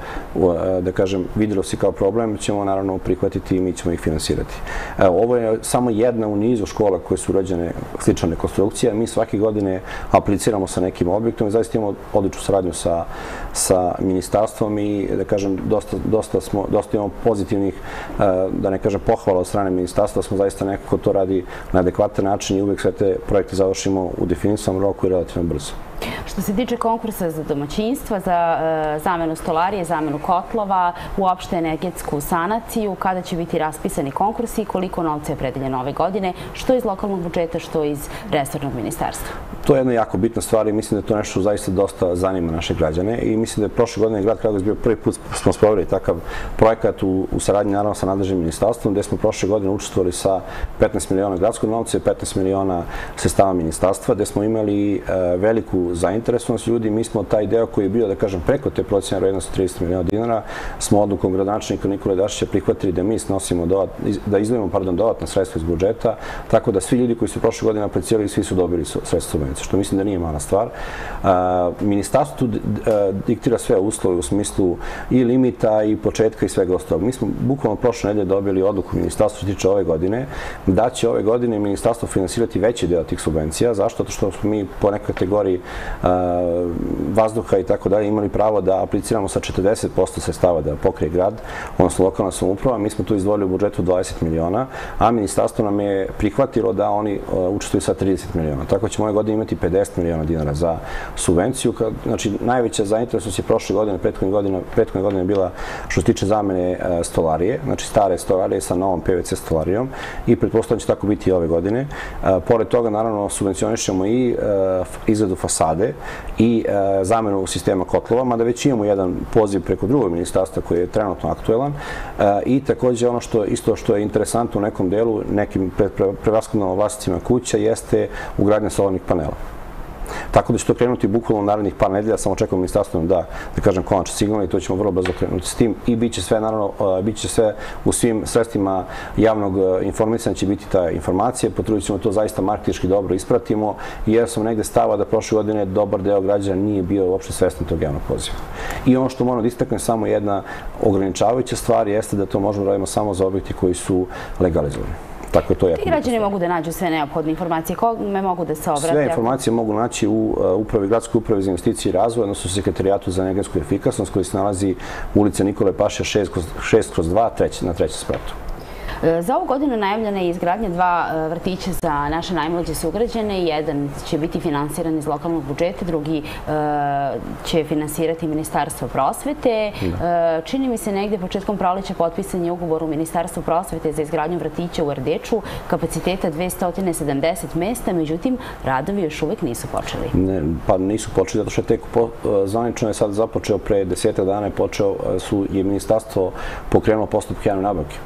da kažem, videlo se kao problem, ćemo naravno prihvatiti i mi ćemo ih finansirati. Ovo je samo jedna u nizu škola koje su urađene slične konstrukcije. Mi svake godine apliciramo sa nekim objektom zaista imamo odličnu saradnju sa, sa ministarstvom i da kažem dosta, dosta, smo, dosta imamo pozitivnih, e, da ne kažem pohvala od strane ministarstva, smo zaista neko ko to radi na adekvatan način i uvek sve te projekte završimo u definisanom roku i relativno brzo. Što se tiče konkursa za domaćinstva, za e, zamenu stolarije, zamenu kotlova, uopšte energetsku sanaciju, kada će biti raspisani konkursi i koliko novca je predeljeno ove godine, što iz lokalnog budžeta, što iz resornog ministarstva? To je jedna jako bitna stvar i mislim da to nešto zaista dosta zanima naše građane i mislim da je prošle godine grad Kragovic bio prvi put smo sproveli takav projekat u, u saradnji naravno sa nadležnim ministarstvom gde smo prošle godine učestvovali sa 15 miliona gradskog novca i 15 miliona sestava ministarstva gde smo imali e, veliku zainteresovanost ljudi. Mi smo taj deo koji je bio, da kažem, preko te procene vrednosti 30 miliona dinara, smo odlukom gradonačelnika Nikola Dašića prihvatili da mi snosimo da izdvojimo pardon, dodatna sredstva iz budžeta, tako da svi ljudi koji su prošle godine aplicirali, svi su dobili sredstva subvencije, što mislim da nije mala stvar. Ministarstvo tu diktira sve uslove u smislu i limita i početka i svega ostalog. Mi smo bukvalno prošle nedelje dobili odluku ministarstva što tiče ove godine, da će ove godine ministarstvo finansirati veći deo tih subvencija. Zašto? To što smo mi po nekoj kategoriji vazduha i tako dalje imali pravo da apliciramo sa 40% sredstava da pokrije grad, odnosno lokalna samouprava. Mi smo tu izdvojili u budžetu 20 miliona, a ministarstvo nam je prihvatilo da oni učestvuju sa 30 miliona. Tako ćemo ove godine imati 50 miliona dinara za subvenciju. Znači, najveća zainteresovanost je prošle godine, prethodne godine, prethodne godine bila što se tiče zamene stolarije, znači stare stolarije sa novom PVC stolarijom i pretpostavljam da će tako biti i ove godine. Pored toga, naravno, subvencionišemo i e, izgled fasade i zamenu sistema kotlova, mada već imamo jedan poziv preko drugog ministarstva koji je trenutno aktuelan i takođe ono što isto što je interesantno u nekom delu, nekim prevaskodno vlasnicima kuća jeste ugradnja solarnih panela. Tako da će to krenuti bukvalno narednih par nedelja, samo čekamo ministarstvo da, da kažem, konačan signal i to ćemo vrlo brzo krenuti s tim i bit će sve, naravno, bit će sve u svim sredstvima javnog informisanja će biti ta informacija, potrudit ćemo to zaista marketički dobro ispratimo, jer sam negde stava da prošle godine dobar deo građana nije bio uopšte svestan tog javnog poziva. I ono što moram da istaknem, samo jedna ograničavajuća stvar jeste da to možemo da radimo samo za objekti koji su legalizovani. Tako to je. Ti građani mogu da nađu sve neophodne informacije. Kome mogu da se obrate? Sve informacije mogu naći u uh, upravi Gradskoj upravi za investicije i razvoj, odnosno u sekretarijatu za energetsku efikasnost koji se nalazi u ulici Nikole Paša 6 kroz 2 na trećem spratu. E, za ovu godinu najavljena je izgradnja dva e, vrtića za naše najmlađe sugrađane. Jedan će biti finansiran iz lokalnog budžeta, drugi e, će finansirati Ministarstvo prosvete. Da. Čini mi se negde početkom proleća potpisan je ugovor u Ministarstvu prosvete za izgradnju vrtića u Ardeču, kapaciteta 270 mesta, međutim, radovi još uvek nisu počeli. Ne, pa nisu počeli, zato što je tek po, zvanično je sad započeo pre deseta dana je počeo, su, je ministarstvo pokrenulo postupke javne nabavke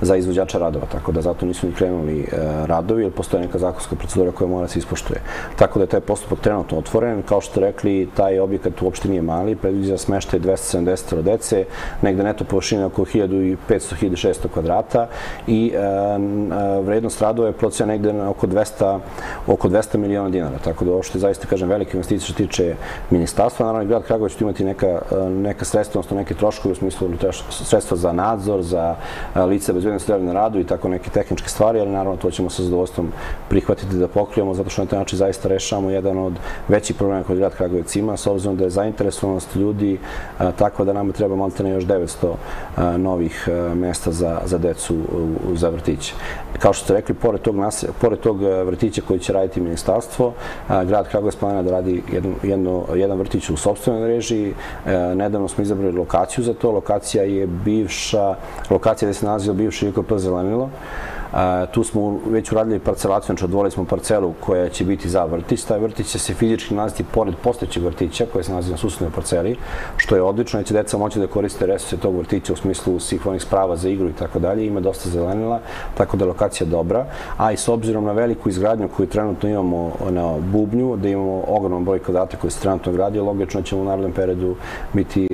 za izvođača radova, tako da zato nisu ni krenuli e, radovi, jer postoje neka zakonska procedura koja mora da se ispoštuje. Tako da je taj postupak trenutno otvoren. Kao što rekli, taj objekat uopšte nije mali, predviđa smeštaj 270 dece, negde neto površine oko 1500-1600 kvadrata i e, e, vrednost radova je procija negde oko 200, oko 200 miliona dinara. Tako da uopšte zaista, kažem, velike investicije što tiče ministarstva. Naravno, grad Kragović će imati neka, neka sredstva, odnosno neke troškove u smislu sredstva za nadzor, za lice bezbednosti na radu i tako neke tehničke stvari, ali naravno to ćemo sa zadovoljstvom prihvatiti da pokrijemo, zato što na taj način zaista rešavamo jedan od većih problema koji grad Kragovic ima, s obzirom da je zainteresovanost ljudi takva da nama treba maltene još 900 novih mesta za, za decu u, za vrtiće. Kao što ste rekli, pored tog, pored tog vrtića koji će raditi ministarstvo, grad Kragovic planira da radi jedno, jedan vrtić u sobstvenoj režiji. Nedavno smo izabrali lokaciju za to. Lokacija je bivša, lokacija gde se nalazio bivši IKP Zelenilo. Tu smo već uradili parcelaciju, znači odvojili smo parcelu koja će biti za vrtić. Taj vrtić će se fizički nalaziti pored postojećeg vrtića koji se nalazi na susednoj parceli, što je odlično, će deca moći da koriste resurse tog vrtića u smislu svih onih sprava za igru i tako dalje. Ima dosta zelenila, tako da je lokacija dobra. A i s obzirom na veliku izgradnju koju trenutno imamo na Bubnju, da imamo ogroman broj kvadrata koji se trenutno gradi, logično ćemo u narednom periodu biti e,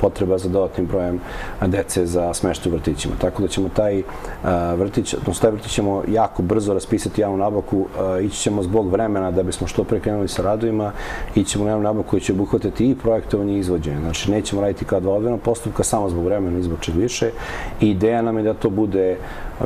potreba za dodatnim brojem dece za smeštu vrtićima. Tako da ćemo taj e, vrtić, odnosno vrtić ćemo jako brzo raspisati javnu nabavku, e, ići ćemo zbog vremena da bismo što pre krenuli sa radovima, ići ćemo javnu nabavku koji će obuhvatiti i projektovanje i izvođenje. Znači, nećemo raditi kao dva odvojena postupka, samo zbog vremena i zbog čeg više. I ideja nam je da to bude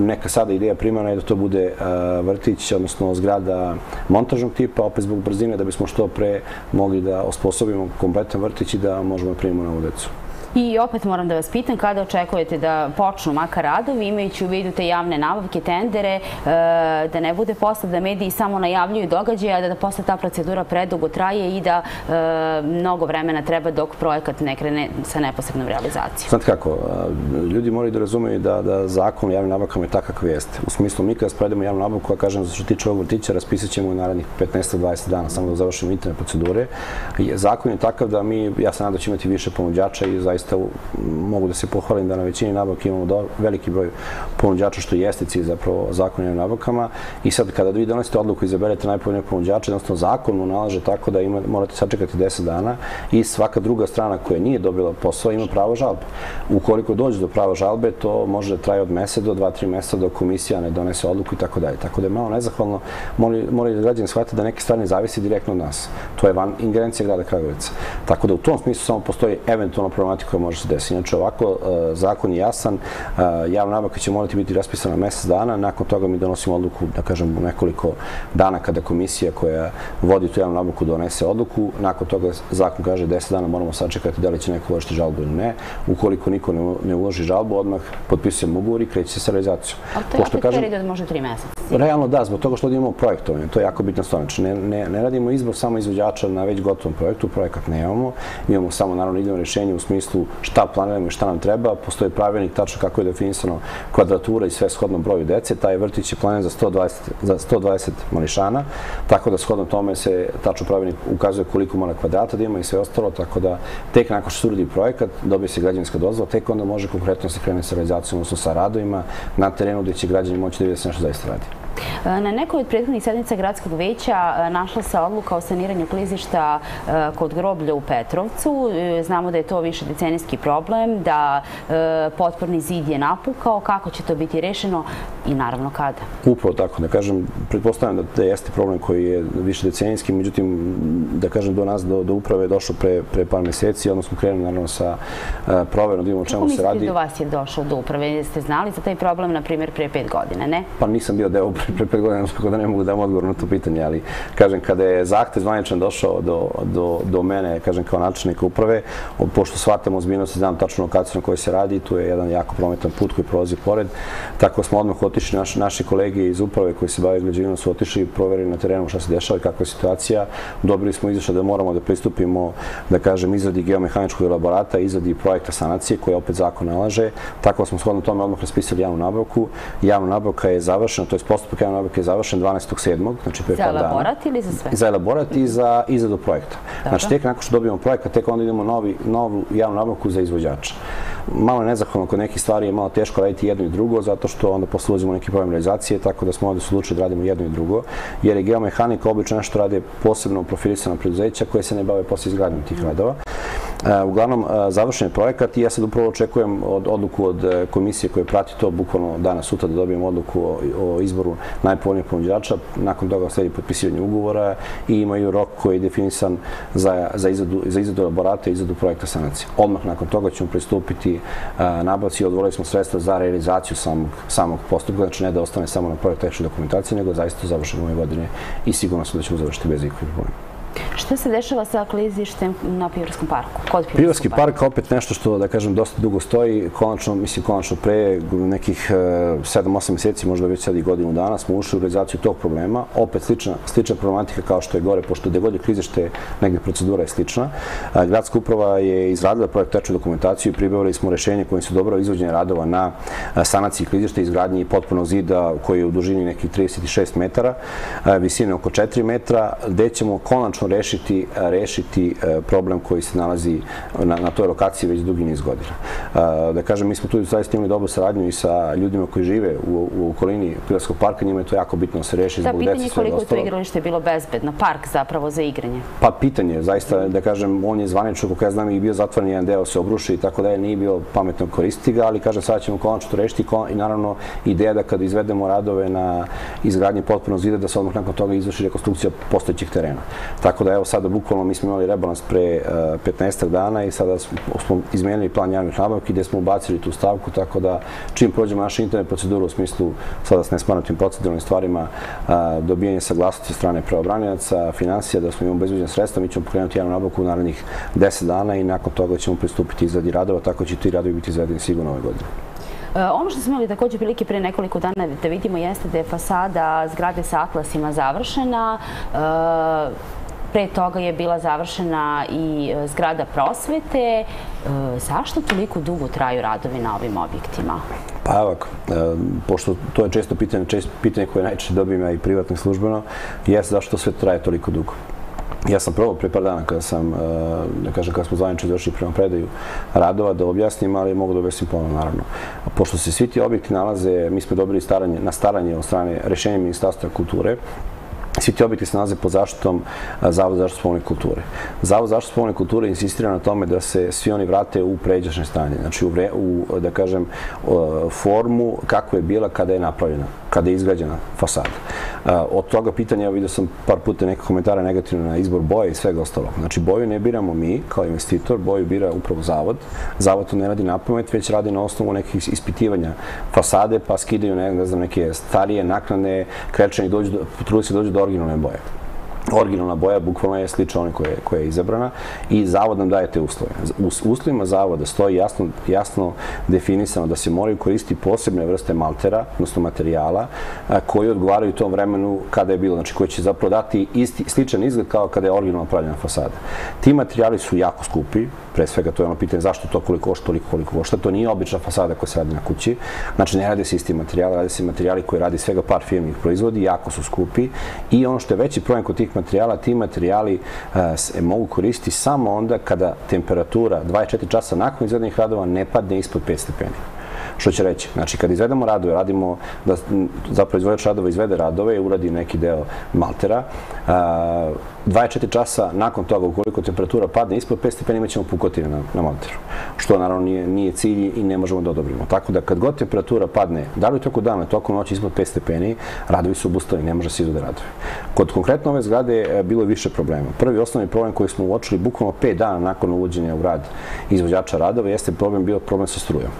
neka sada ideja primarna je da to bude uh, vrtić, odnosno zgrada montažnog tipa, opet zbog brzine, da bismo što pre mogli da osposobimo kompletan vrtić i da možemo da primimo novu decu. I opet moram da vas pitam kada očekujete da počnu makar radovi, imajući u vidu te javne nabavke, tendere, e, da ne bude posle da mediji samo najavljuju događaje, a da, da posle ta procedura predugo traje i da e, mnogo vremena treba dok projekat ne krene sa neposrednom realizacijom. Znate kako, ljudi moraju da razumeju da, da zakon o javnim nabavkama je takav jeste. U smislu, mi kada spredemo javnu nabavku, koja kažem, što tiče ovog vrtića, raspisat ćemo u narednih 15-20 dana, samo da završimo interne procedure. Zakon je takav da mi, ja se nadam da će imati više ponuđača i zaista mogu da se pohvalim da na većini nabavke imamo do, veliki broj ponuđača, što jeste cilj zapravo zakon nabavkama. I sad, kada vi donosite odluku i izaberete najpovoljnije ponuđača, jednostavno zakon mu nalaže tako da ima, morate sačekati 10 dana i svaka druga strana koja nije dobila posao ima pravo žalbe. Ukoliko dođe do prava žalbe, to može da traje od mesec do 2-3 meseca dok komisija ne donese odluku i tako dalje. Tako da je malo nezahvalno, moraju da građani shvate da neke stvari ne zavisi direktno od nas. To je van ingerencije grada Kragovica. Tako da u tom smislu samo postoji eventualno problematika koja može se desiti. Inače, ovako, e, zakon je jasan, e, javna nabavka će morati biti raspisana mesec dana, nakon toga mi donosimo odluku, da kažem, u nekoliko dana kada komisija koja vodi tu javnu nabavku donese odluku, nakon toga zakon kaže 10 dana moramo sačekati da li će neko uložiti žalbu ili ne. Ukoliko niko ne uloži žalbu, odmah potpisujemo ugovor i kreće se sa realizacijom. Ali to je opet kažem, period od možda 3 meseca. Realno da, zbog toga što imamo projektovanje, to je jako bitna stvar. Znači, ne, ne, ne radimo izbor samo izvođača na već gotovom projektu, projekat nemamo. Imamo samo naravno idemo rešenje u smislu šta planiramo i šta nam treba. Postoji pravilnik tačno kako je definisano kvadratura i sve shodno broju dece. Taj vrtić je planiran za 120, za 120 mališana, tako da shodno tome se tačno pravilnik ukazuje koliko mora kvadrata da ima i sve ostalo, tako da tek nakon što se uradi projekat, dobije se građanska dozvola, tek onda može konkretno se krene sa realizacijom, odnosno sa radovima na terenu gde će građani moći da vide da se nešto zaista radi. Na nekoj od prethodnih sednica gradskog veća e, našla se odluka o saniranju klizišta e, kod groblja u Petrovcu. E, znamo da je to više decenijski problem, da potporni zid je napukao. Kako će to biti rešeno i naravno kada? Upravo tako, da kažem, pretpostavljam da jeste problem koji je više decenijski, međutim, da kažem, do nas, do, do uprave je došlo pre, pre par meseci, odnosno krenuli naravno sa proverom da imamo čemu se radi. Kako mislite do vas je došlo do uprave? Jeste znali za taj problem, na primjer, pre pet godina, ne? Pa nisam bio deo pre pet godina, tako da ne mogu da vam odgovor na to pitanje, ali kažem, kada je zahtev zvaničan došao do, do, do mene, kažem, kao načelnika uprave, pošto shvatamo ozbiljnost i znam tačno lokaciju na kojoj se radi, tu je jedan jako prometan put koji prolazi pored, tako smo odmah otišli, naši, kolege iz uprave koji se bave građevinom su otišli i proverili na terenu šta se dešava i kakva je situacija. Dobili smo izveštaj da moramo da pristupimo, da kažem, izradi geomehaničkog elaborata, izradi projekta sanacije koje opet zakon nalaže. Tako smo shodno tome odmah raspisali javnu nabavku. Javna nabavka je završena, to je postupak javne nabavke je završen 12.7. Znači pre par dana. Za elaborat ili za sve? Za elaborat i za izradu projekta. Znači tek nakon što dobijemo projekat, tek onda idemo novi, novu javnu nabavku za izvođača. Malo je nezahvalno kod nekih stvari je malo teško raditi jedno i drugo, zato što onda posle ulazimo neki problem realizacije, tako da smo ovde su odlučili da radimo jedno i drugo, jer je geomehanika obično nešto rade posebno profilisana preduzeća koje se ne bave posle izgradnjom tih radova. E, uglavnom, e, završen je projekat i ja sad upravo očekujem od, odluku od e, komisije koja prati to, bukvalno danas, sutra da dobijem odluku o, o izboru najpovoljnijeg ponuđača. Nakon toga sledi potpisivanje ugovora i imaju rok koji je definisan za, za, izradu, za izradu laborata i izradu projekta sanacije. Odmah nakon toga ćemo pristupiti nabavci i odvolili smo sredstva za realizaciju samog, samog postupka, znači ne da ostane samo na projekt tehničke dokumentacije, nego zaista završeno ove godine i sigurno sam da ćemo završiti bez ikakvih problema. Šta se dešava sa klizištem na Pivarskom parku? Kod Pivarski park opet nešto što, da kažem, dosta dugo stoji. Konačno, mislim, konačno pre nekih 7-8 e, meseci, možda već sad i godinu dana, smo ušli u realizaciju tog problema. Opet slična, slična problematika kao što je gore, pošto gde god je klizište, negde procedura je slična. Gradska uprava je izradila projekt tečnu dokumentaciju i pribavili smo rešenje kojim se dobro izvođenje radova na sanaciji klizišta i izgradnji potpunog zida koji je u dužini nekih 36 metara, visine oko 4 metra, gde ćemo konačno rešiti, rešiti e, problem koji se nalazi na, na toj lokaciji već dugi niz godina. E, da kažem, mi smo tu zaista imali dobru saradnju i sa ljudima koji žive u, u okolini Pilarskog parka, njima je to jako bitno da se reši zbog dece sve ostalo. Da, pitanje koliko to igralište je bilo bezbedno, park zapravo za igranje? Pa pitanje, zaista, da kažem, on je zvanično, kako ja znam, i bio zatvoren, jedan deo se obruši i tako da je, nije bio pametno koristiti ga, ali kažem, sada ćemo konačno to rešiti i naravno ideja da kada izvedemo radove na izgradnji potpunog zida, da se odmah nakon toga izvrši rekonstrukcija postojećih terena. Tako Tako da evo sada bukvalno mi smo imali rebalans pre uh, 15 dana i sada smo izmenili plan javnih nabavki gde smo ubacili tu stavku, tako da čim prođemo našu internet proceduru u smislu sada s nesmanatim proceduralnim stvarima uh, dobijanje saglasnosti strane preobranjaca, financija, da smo imamo bezbeđene sredstva, mi ćemo pokrenuti javnu nabavku u narednih 10 dana i nakon toga ćemo pristupiti izradi radova, tako će ti radovi biti izvedeni sigurno ove godine. E, ono što smo imali takođe prilike pre nekoliko dana da vidimo jeste da je fasada zgrade sa atlasima završena. Pre toga je bila završena i e, zgrada prosvete. Zašto toliko dugo traju radovi na ovim objektima? Pa ovako, pošto to je često pitanje, često pitanje koje najčešće dobijem i privatnih službeno, jeste zašto sve traje toliko dugo. Ja sam probao pre par dana kada sam, da kažem, kada smo zvanično došli prema predaju radova da objasnim, ali mogu da objasnim ponovno, naravno. Pošto se svi ti objekti nalaze, mi smo dobili staranje, na staranje od strane rešenja Ministarstva kulture, Svi ti objekti se nalaze pod zaštitom Zavoda za zaštitu kulture. Zavod za zaštitu kulture insistira na tome da se svi oni vrate u pređašnje stanje, znači u, u da kažem, formu kako je bila kada je napravljena kada je izgrađena fasada. Od toga pitanja, vidio sam par puta neke komentare negativne na izbor boje i svega ostalog. Znači, boju ne biramo mi kao investitor, boju bira upravo zavod. Zavod to ne radi na pamet, već radi na osnovu nekih ispitivanja fasade, pa skidaju ne, ne znam, neke starije, naknane, krečani, dođu, trudu se dođu do originalne boje originalna boja bukvalno je slična onoj koja, koja je izabrana i zavod nam daje te uslove. U uslovima zavoda stoji jasno, jasno definisano da se moraju koristiti posebne vrste maltera, odnosno materijala, koji odgovaraju tom vremenu kada je bilo, znači koji će zapravo dati isti, sličan izgled kao kada je originalno pravljena fasada. Ti materijali su jako skupi, pre svega to je ono pitanje zašto to koliko košta, toliko koliko košta. To nije obična fasada koja se radi na kući. Znači ne radi se isti materijal, radi se materijali koji radi svega par firmi ih proizvodi, jako su skupi i ono što je veći problem kod tih materijala, ti materijali se mogu koristiti samo onda kada temperatura 24 časa nakon izvedenih radova ne padne ispod 5 stepeni. Što će reći? Znači, kad izvedemo radove, radimo da zapravo izvođač radova izvede radove i uradi neki deo maltera, 24 časa nakon toga, ukoliko temperatura padne ispod 5 stepeni, imat ćemo pukotine na, na malteru. Što naravno nije, nije cilj i ne možemo da odobrimo. Tako da kad god temperatura padne, da li toko dana, tokom noći ispod 5 stepeni, radovi su obustavljeni, ne može se izvode radove. Kod konkretno ove zgrade je bilo više problema. Prvi osnovni problem koji smo uočili bukvalno 5 dana nakon uvođenja u rad izvođača radova jeste problem bio problem sa strujom.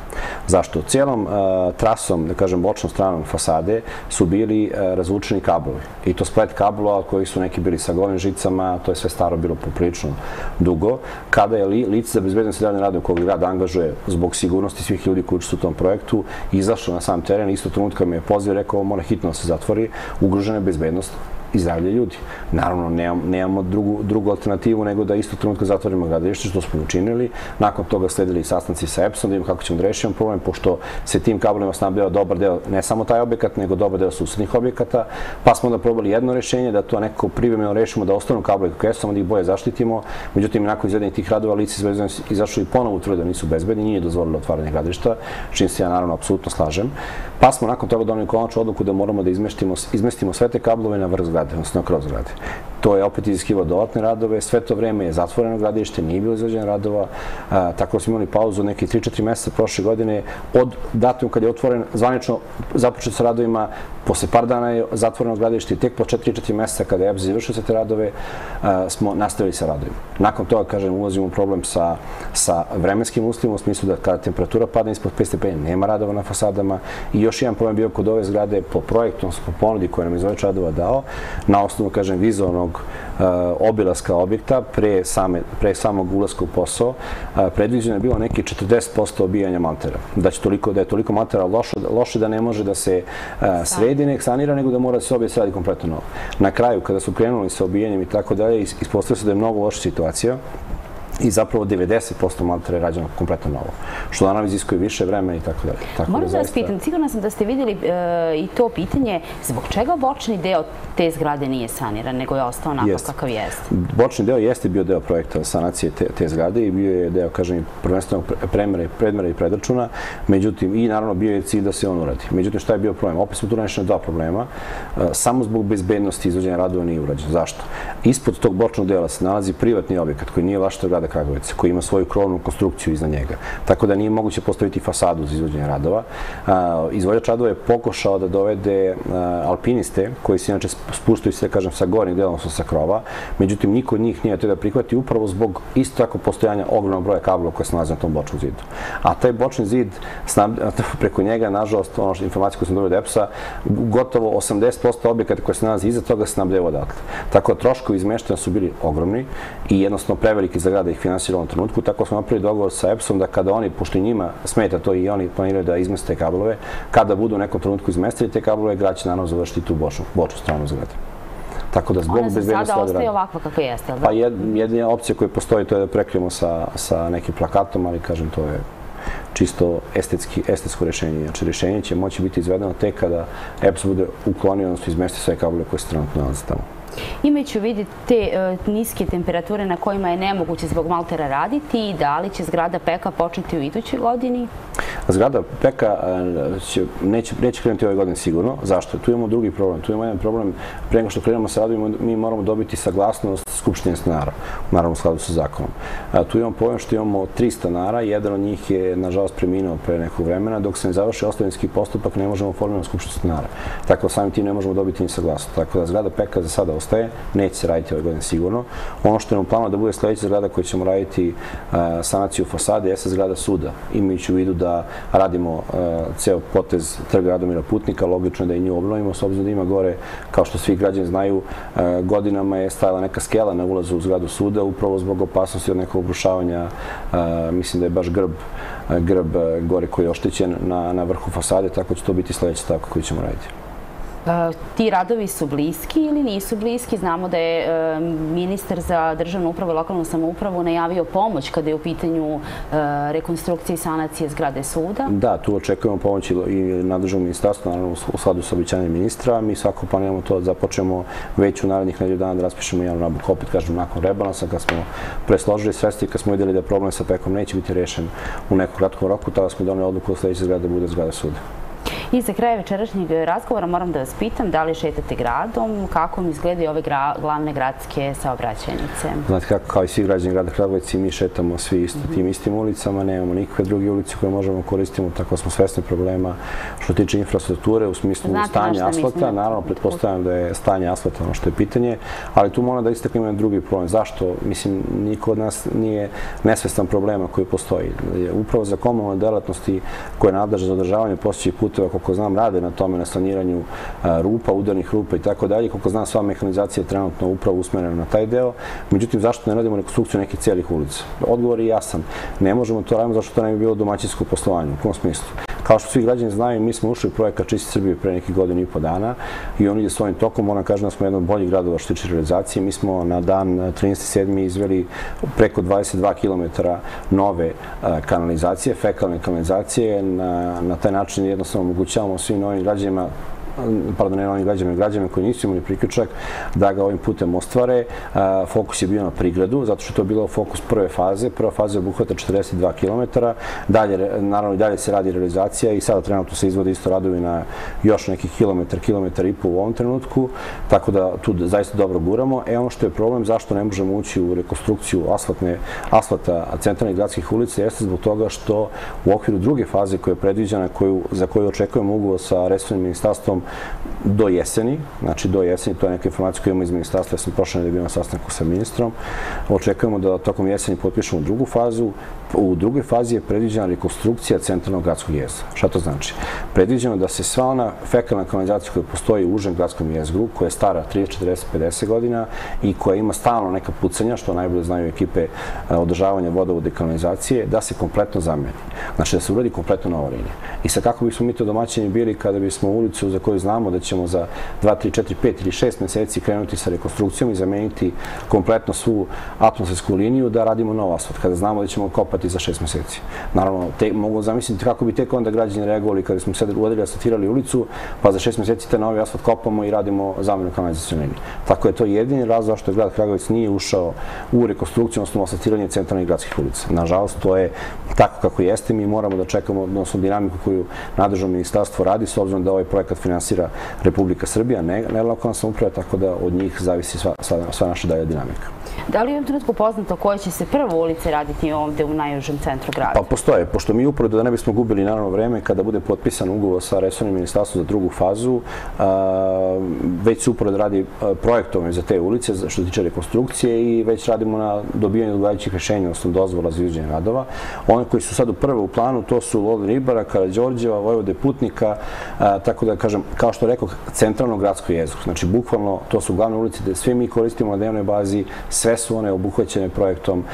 Zašto? Cijelom uh, trasom, da kažem, bočnom stranom fasade su bili uh, razvučeni kablovi. I to splet kablova koji su neki bili sa golim žicama, to je sve staro bilo poprilično dugo. Kada je li, lice za bezbednost i radne rade kog grad angažuje zbog sigurnosti svih ljudi koji učestvuju u tom projektu, izašao na sam teren, isto trenutka me je poziv rekao mora hitno da se zatvori, ugrožena je bezbednost i zdravlje ljudi. Naravno, nemamo, drugu, drugu alternativu nego da isto trenutka zatvorimo gradilište, što smo učinili. Nakon toga sledili sastanci sa EPS-om da vidimo kako ćemo da rešimo problem, pošto se tim kabelima snabdeo dobar deo, ne samo taj objekat, nego dobar deo susednih objekata. Pa smo onda probali jedno rešenje, da to nekako privremeno rešimo, da ostanu kablovi kako jesu, da ih bolje zaštitimo. Međutim, nakon izvedenih tih radova, lice izašli i ponovo utvrde da nisu bezbedni, nije dozvolilo otvaranje gradilišta, čim se ja naravno apsolutno slažem. Pa smo nakon toga doneli konačnu odluku da moramo da izmestimo sve te kablove na vrh zgrade, odnosno kroz zgrade. To je opet iziskivalo dodatne radove, sve to vreme je zatvoreno gradište, nije bilo izvođenja radova, tako smo imali pauzu neki 3-4 meseca prošle godine. Od datum kad je otvoren, zvanično započet sa radovima, posle par dana je zatvoreno gradište i tek po 4-4 meseca kada je EBS završio sa te radove, smo nastavili sa radovima. Nakon toga, kažem, ulazimo u problem sa, sa vremenskim uslovima, u smislu da kada temperatura padne ispod 5 stepeni, nema radova na fasadama. I još jedan problem bio kod ove zgrade po projektu, po ponudi koje nam izvođač radova dao, na osnovu, kažem, vizualnog uh, obilaska objekta pre, same, pre samog ulaska u posao, uh, predviđeno je bilo neki 40% obijanja maltera. Da, će toliko, da je toliko maltera loše, loše da ne može da se uh, sredi, nek sanira, nego da mora da se obje sredi kompletno novo. Na kraju, kada su krenuli sa obijanjem i tako dalje, ispostavio se da je mnogo loša situacija i zapravo 90% maltera je rađeno kompletno novo, što naravno iziskuje više vremena i tako dalje. Tako Moram da, da vas pitam, sigurno sam da ste videli e, i to pitanje, zbog čega bočni deo te zgrade nije saniran, nego je ostao onako jest. kakav jeste? Bočni deo jeste bio deo projekta sanacije te, te zgrade i bio je deo, kažem, prvenstveno premera, predmera i predračuna, međutim, i naravno bio je cilj da se on uradi. Međutim, šta je bio problem? Opet smo tu našli dva problema. E, samo zbog bezbednosti izvođenja radova nije urađen. Zašto? Ispod tog bočnog dela se nalazi privatni objekat koji nije vaš grad grada Kragovica, koji ima svoju krovnu konstrukciju iznad njega. Tako da nije moguće postaviti fasadu za izvođenje radova. Izvođač radova je pokušao da dovede alpiniste, koji se inače spuštaju se, kažem, sa gornjeg delom sa krova, međutim, niko od njih nije to da prihvati upravo zbog isto tako postojanja ogromnog broja kablova koje se nalaze na tom bočnom zidu. A taj bočni zid, preko njega, nažalost, ono što informacija koju sam dobio od EPS-a, gotovo 80% objekata koje se nalaze iza toga snabdeva odatle. Tako da troškovi izmeštanja su bili ogromni i jednostavno preveliki za grada da ih finansira u ovom trenutku. Tako smo napravili dogovor sa EPS-om da kada oni, pošto njima smeta to i oni planiraju da izmeste kablove, kada budu u nekom trenutku izmestili te kablove, grad će naravno završiti tu bočnu, bočnu stranu zgrade. Tako da zbog bezbednosti... Ona za sada ostaje ovakva kako jeste, Pa jed, jedina opcija koja postoji to je da prekrijemo sa, sa nekim plakatom, ali kažem to je čisto estetski, estetsko rešenje. Znači, rešenje će moći biti izvedeno tek kada EPS bude uklonio, odnosno izmesti sve kabele koje se trenutno nalaze tamo. Imajući u vidi te uh, niske temperature na kojima je nemoguće zbog maltera raditi, da li će zgrada Peka početi u idućoj godini? Zgrada Peka će, neće, neće krenuti ove godine sigurno. Zašto? Tu imamo drugi problem. Tu imamo jedan problem. Pre nego što krenemo sa radovima, mi moramo dobiti saglasnost Skupštine stanara, naravno u skladu sa zakonom. A, tu imamo problem što imamo tri stanara, jedan od njih je, nažalost, preminuo pre nekog vremena, dok se ne završi ostavinski postupak, ne možemo formirati Skupštinu stanara. Tako da samim tim ne možemo dobiti ni saglasnost. Tako da zgrada Peka za sada ostaje, neće se raditi ove godine sigurno. Ono što je u planu da bude sledeća zgrada koja ćemo raditi sanaciju fasade jeste zgrada suda, imajući u vidu da radimo ceo potez trga Radomira Putnika, logično je da i nju obnovimo, s obzirom da ima gore, kao što svi građani znaju, godinama je stajala neka skela na ulazu u zgradu suda, upravo zbog opasnosti od nekog obrušavanja, mislim da je baš grb grb gore koji je oštećen na, na vrhu fasade, tako će to biti sledeća stavka koju ćemo raditi. E, ti radovi su bliski ili nisu bliski? Znamo da je e, ministar za državnu upravu i lokalnu samoupravu najavio pomoć kada je u pitanju e, rekonstrukcije i sanacije zgrade suda. Da, tu očekujemo pomoć i na državnom ministarstvu, naravno u skladu sa običanjem ministra. Mi svako planiramo to da započnemo već u narednih nedelju dana da raspišemo javnu nabavku. Opet kažem, nakon rebalansa, kad smo presložili sredstva i kad smo videli da problem sa pekom neće biti rešen u nekom kratkom roku, tada smo doneli odluku da sledeća zgrada bude zgrada suda. I za kraj večerašnjeg razgovora moram da vas pitam da li šetate gradom, kako vam izgledaju ove gra, glavne gradske saobraćajnice? Znate kako, kao i svi građani grada Kragovici, mi šetamo svi isto tim istim ulicama, nemamo nikakve druge ulice koje možemo koristiti, tako smo svesni problema što tiče infrastrukture u smislu Znate stanja asfalta. Naravno, pretpostavljam da je stanje asfalta ono što je pitanje, ali tu moram da istaknem jedan drugi problem. Zašto? Mislim, niko od nas nije nesvestan problema koji postoji. Upravo za komunalne delatnosti koje je nadležno za održavanje postojećih puteva koliko znam, rade na tome, na saniranju rupa, udarnih rupa i tako dalje. Koliko znam, sva mehanizacija je trenutno upravo usmerena na taj deo. Međutim, zašto ne radimo rekonstrukciju nekih cijelih ulica? Odgovor je jasan. Ne možemo to raditi zašto to ne bi bilo domaćinsko poslovanje. U kom smislu? Kao što svi građani znaju, mi smo ušli u projekat Čisti Srbije pre nekih godina i po dana i on ide svojim tokom. Moram kažem da smo jedan od boljih gradova što tiče realizacije. Mi smo na dan 13.7. izveli preko 22 km nove kanalizacije, fekalne kanalizacije. Na, na taj način jednostavno omogućavamo svim novim građanima pardon, ne ovim građanima, građanima koji nisu imali priključak, da ga ovim putem ostvare. Fokus je bio na prigradu, zato što je to bilo fokus prve faze. Prva faza je obuhvata 42 km. Dalje, naravno, i dalje se radi realizacija i sada trenutno se izvode isto radovi na još nekih kilometar, kilometar i po u ovom trenutku, tako da tu zaista dobro guramo. E ono što je problem, zašto ne možemo ući u rekonstrukciju asfaltne, asfalta centralnih gradskih ulica, jeste zbog toga što u okviru druge faze koja je predviđena, koju, za koju očekujemo ugovor sa resornim ministarstvom do jeseni, znači do jeseni, to je neka informacija koju imamo iz ministarstva, ja sam prošle nedelje bio na sastanku sa ministrom. Očekujemo da tokom jeseni potpišemo drugu fazu. U drugoj fazi je predviđena rekonstrukcija centralnog gradskog jezera. Šta to znači? Predviđeno da se sva ona fekalna kanalizacija koja postoji u užem gradskom jezgru, koja je stara 30, 40, 50 godina i koja ima stalno neka pucanja, što najbolje znaju ekipe e, održavanja vodovode i kanalizacije, da se kompletno zameni. Znači da se uradi kompletno nova linija. I sa kako bismo mi to domaćini bili kada bismo ulicu za koju znamo da ćemo za 2, 3, 4, 5 ili 6 meseci krenuti sa rekonstrukcijom i zameniti kompletno svu atmosfersku liniju da radimo nov asfalt, kada znamo da ćemo kopati za 6 meseci. Naravno, te, mogu zamisliti kako bi tek onda građani reagovali kada smo sad uvodili asfaltirali ulicu, pa za 6 meseci te novi asfalt kopamo i radimo zamenu kanalizacijone linije. Tako je to jedini razlog što grad Kragovic nije ušao u rekonstrukciju, odnosno asfaltiranje centralnih gradskih ulica. Nažalost, to je tako kako jeste. Mi moramo da čekamo, odnosno dinamiku koju nadležno ministarstvo radi, s obzirom da ovaj projekat finansira Republika Srbija, ne, lokalna samouprava, tako da od njih zavisi sva, sva, sva naša dalja dinamika. Da li je u trenutku poznato koje će se prvo ulice raditi ovde u najužem centru grada? Pa postoje, pošto mi upravo da ne bismo gubili naravno vreme kada bude potpisan ugovor sa Resornim ministarstvom za drugu fazu, već se upravo radi projektovanje za te ulice što se tiče rekonstrukcije i već radimo na dobijanju odgovarajućih rešenja, odnosno dozvola za izvođenje radova. One koji su sad u prve u planu, to su Lodin Ribara, Karadžorđeva, Vojvode Putnika, tako da kažem, kao što rekao, centralno gradsko jezgro. Znači, bukvalno, to su glavne ulice gde sve mi koristimo na dnevnoj bazi, sve su one obuhvaćene projektom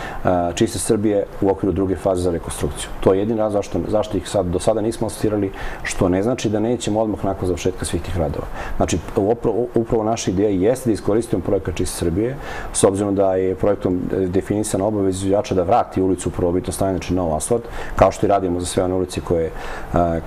Čiste Srbije u okviru druge faze za rekonstrukciju. To je jedin raz zašto, zašto ih sad, do sada nismo asistirali, što ne znači da nećemo odmah nakon završetka svih tih radova. Znači, upravo, naša ideja jeste da iskoristimo projekat Čiste Srbije, s obzirom da je projektom definisana obavez izvođača da vrati ulicu u prvobitno stanje, znači nov asfalt, kao što i radimo za sve one ulice koje,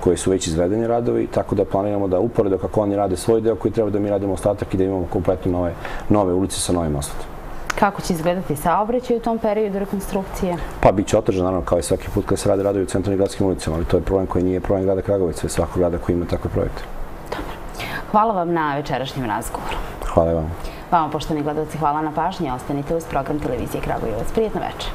koje su već izvedeni radovi, tako da planiramo da uporedo kako oni rade svoj deo koji treba da mi radimo ostatak i da imamo kompletno nove, nove ulice sa novim asfaltom. Kako će izgledati saobraćaj u tom periodu rekonstrukcije? Pa bit će otežan, naravno, kao i svaki put kada se rade radovi u centralnim gradskim ulicama, ali to je problem koji nije problem grada Kragovica, već svakog grada koji ima takve projekte. Dobro. Hvala vam na večerašnjem razgovoru. Hvala vam. Vama, poštovani gledalci, hvala na pažnji. Ostanite uz program televizije Kragujevac. Prijetno večer.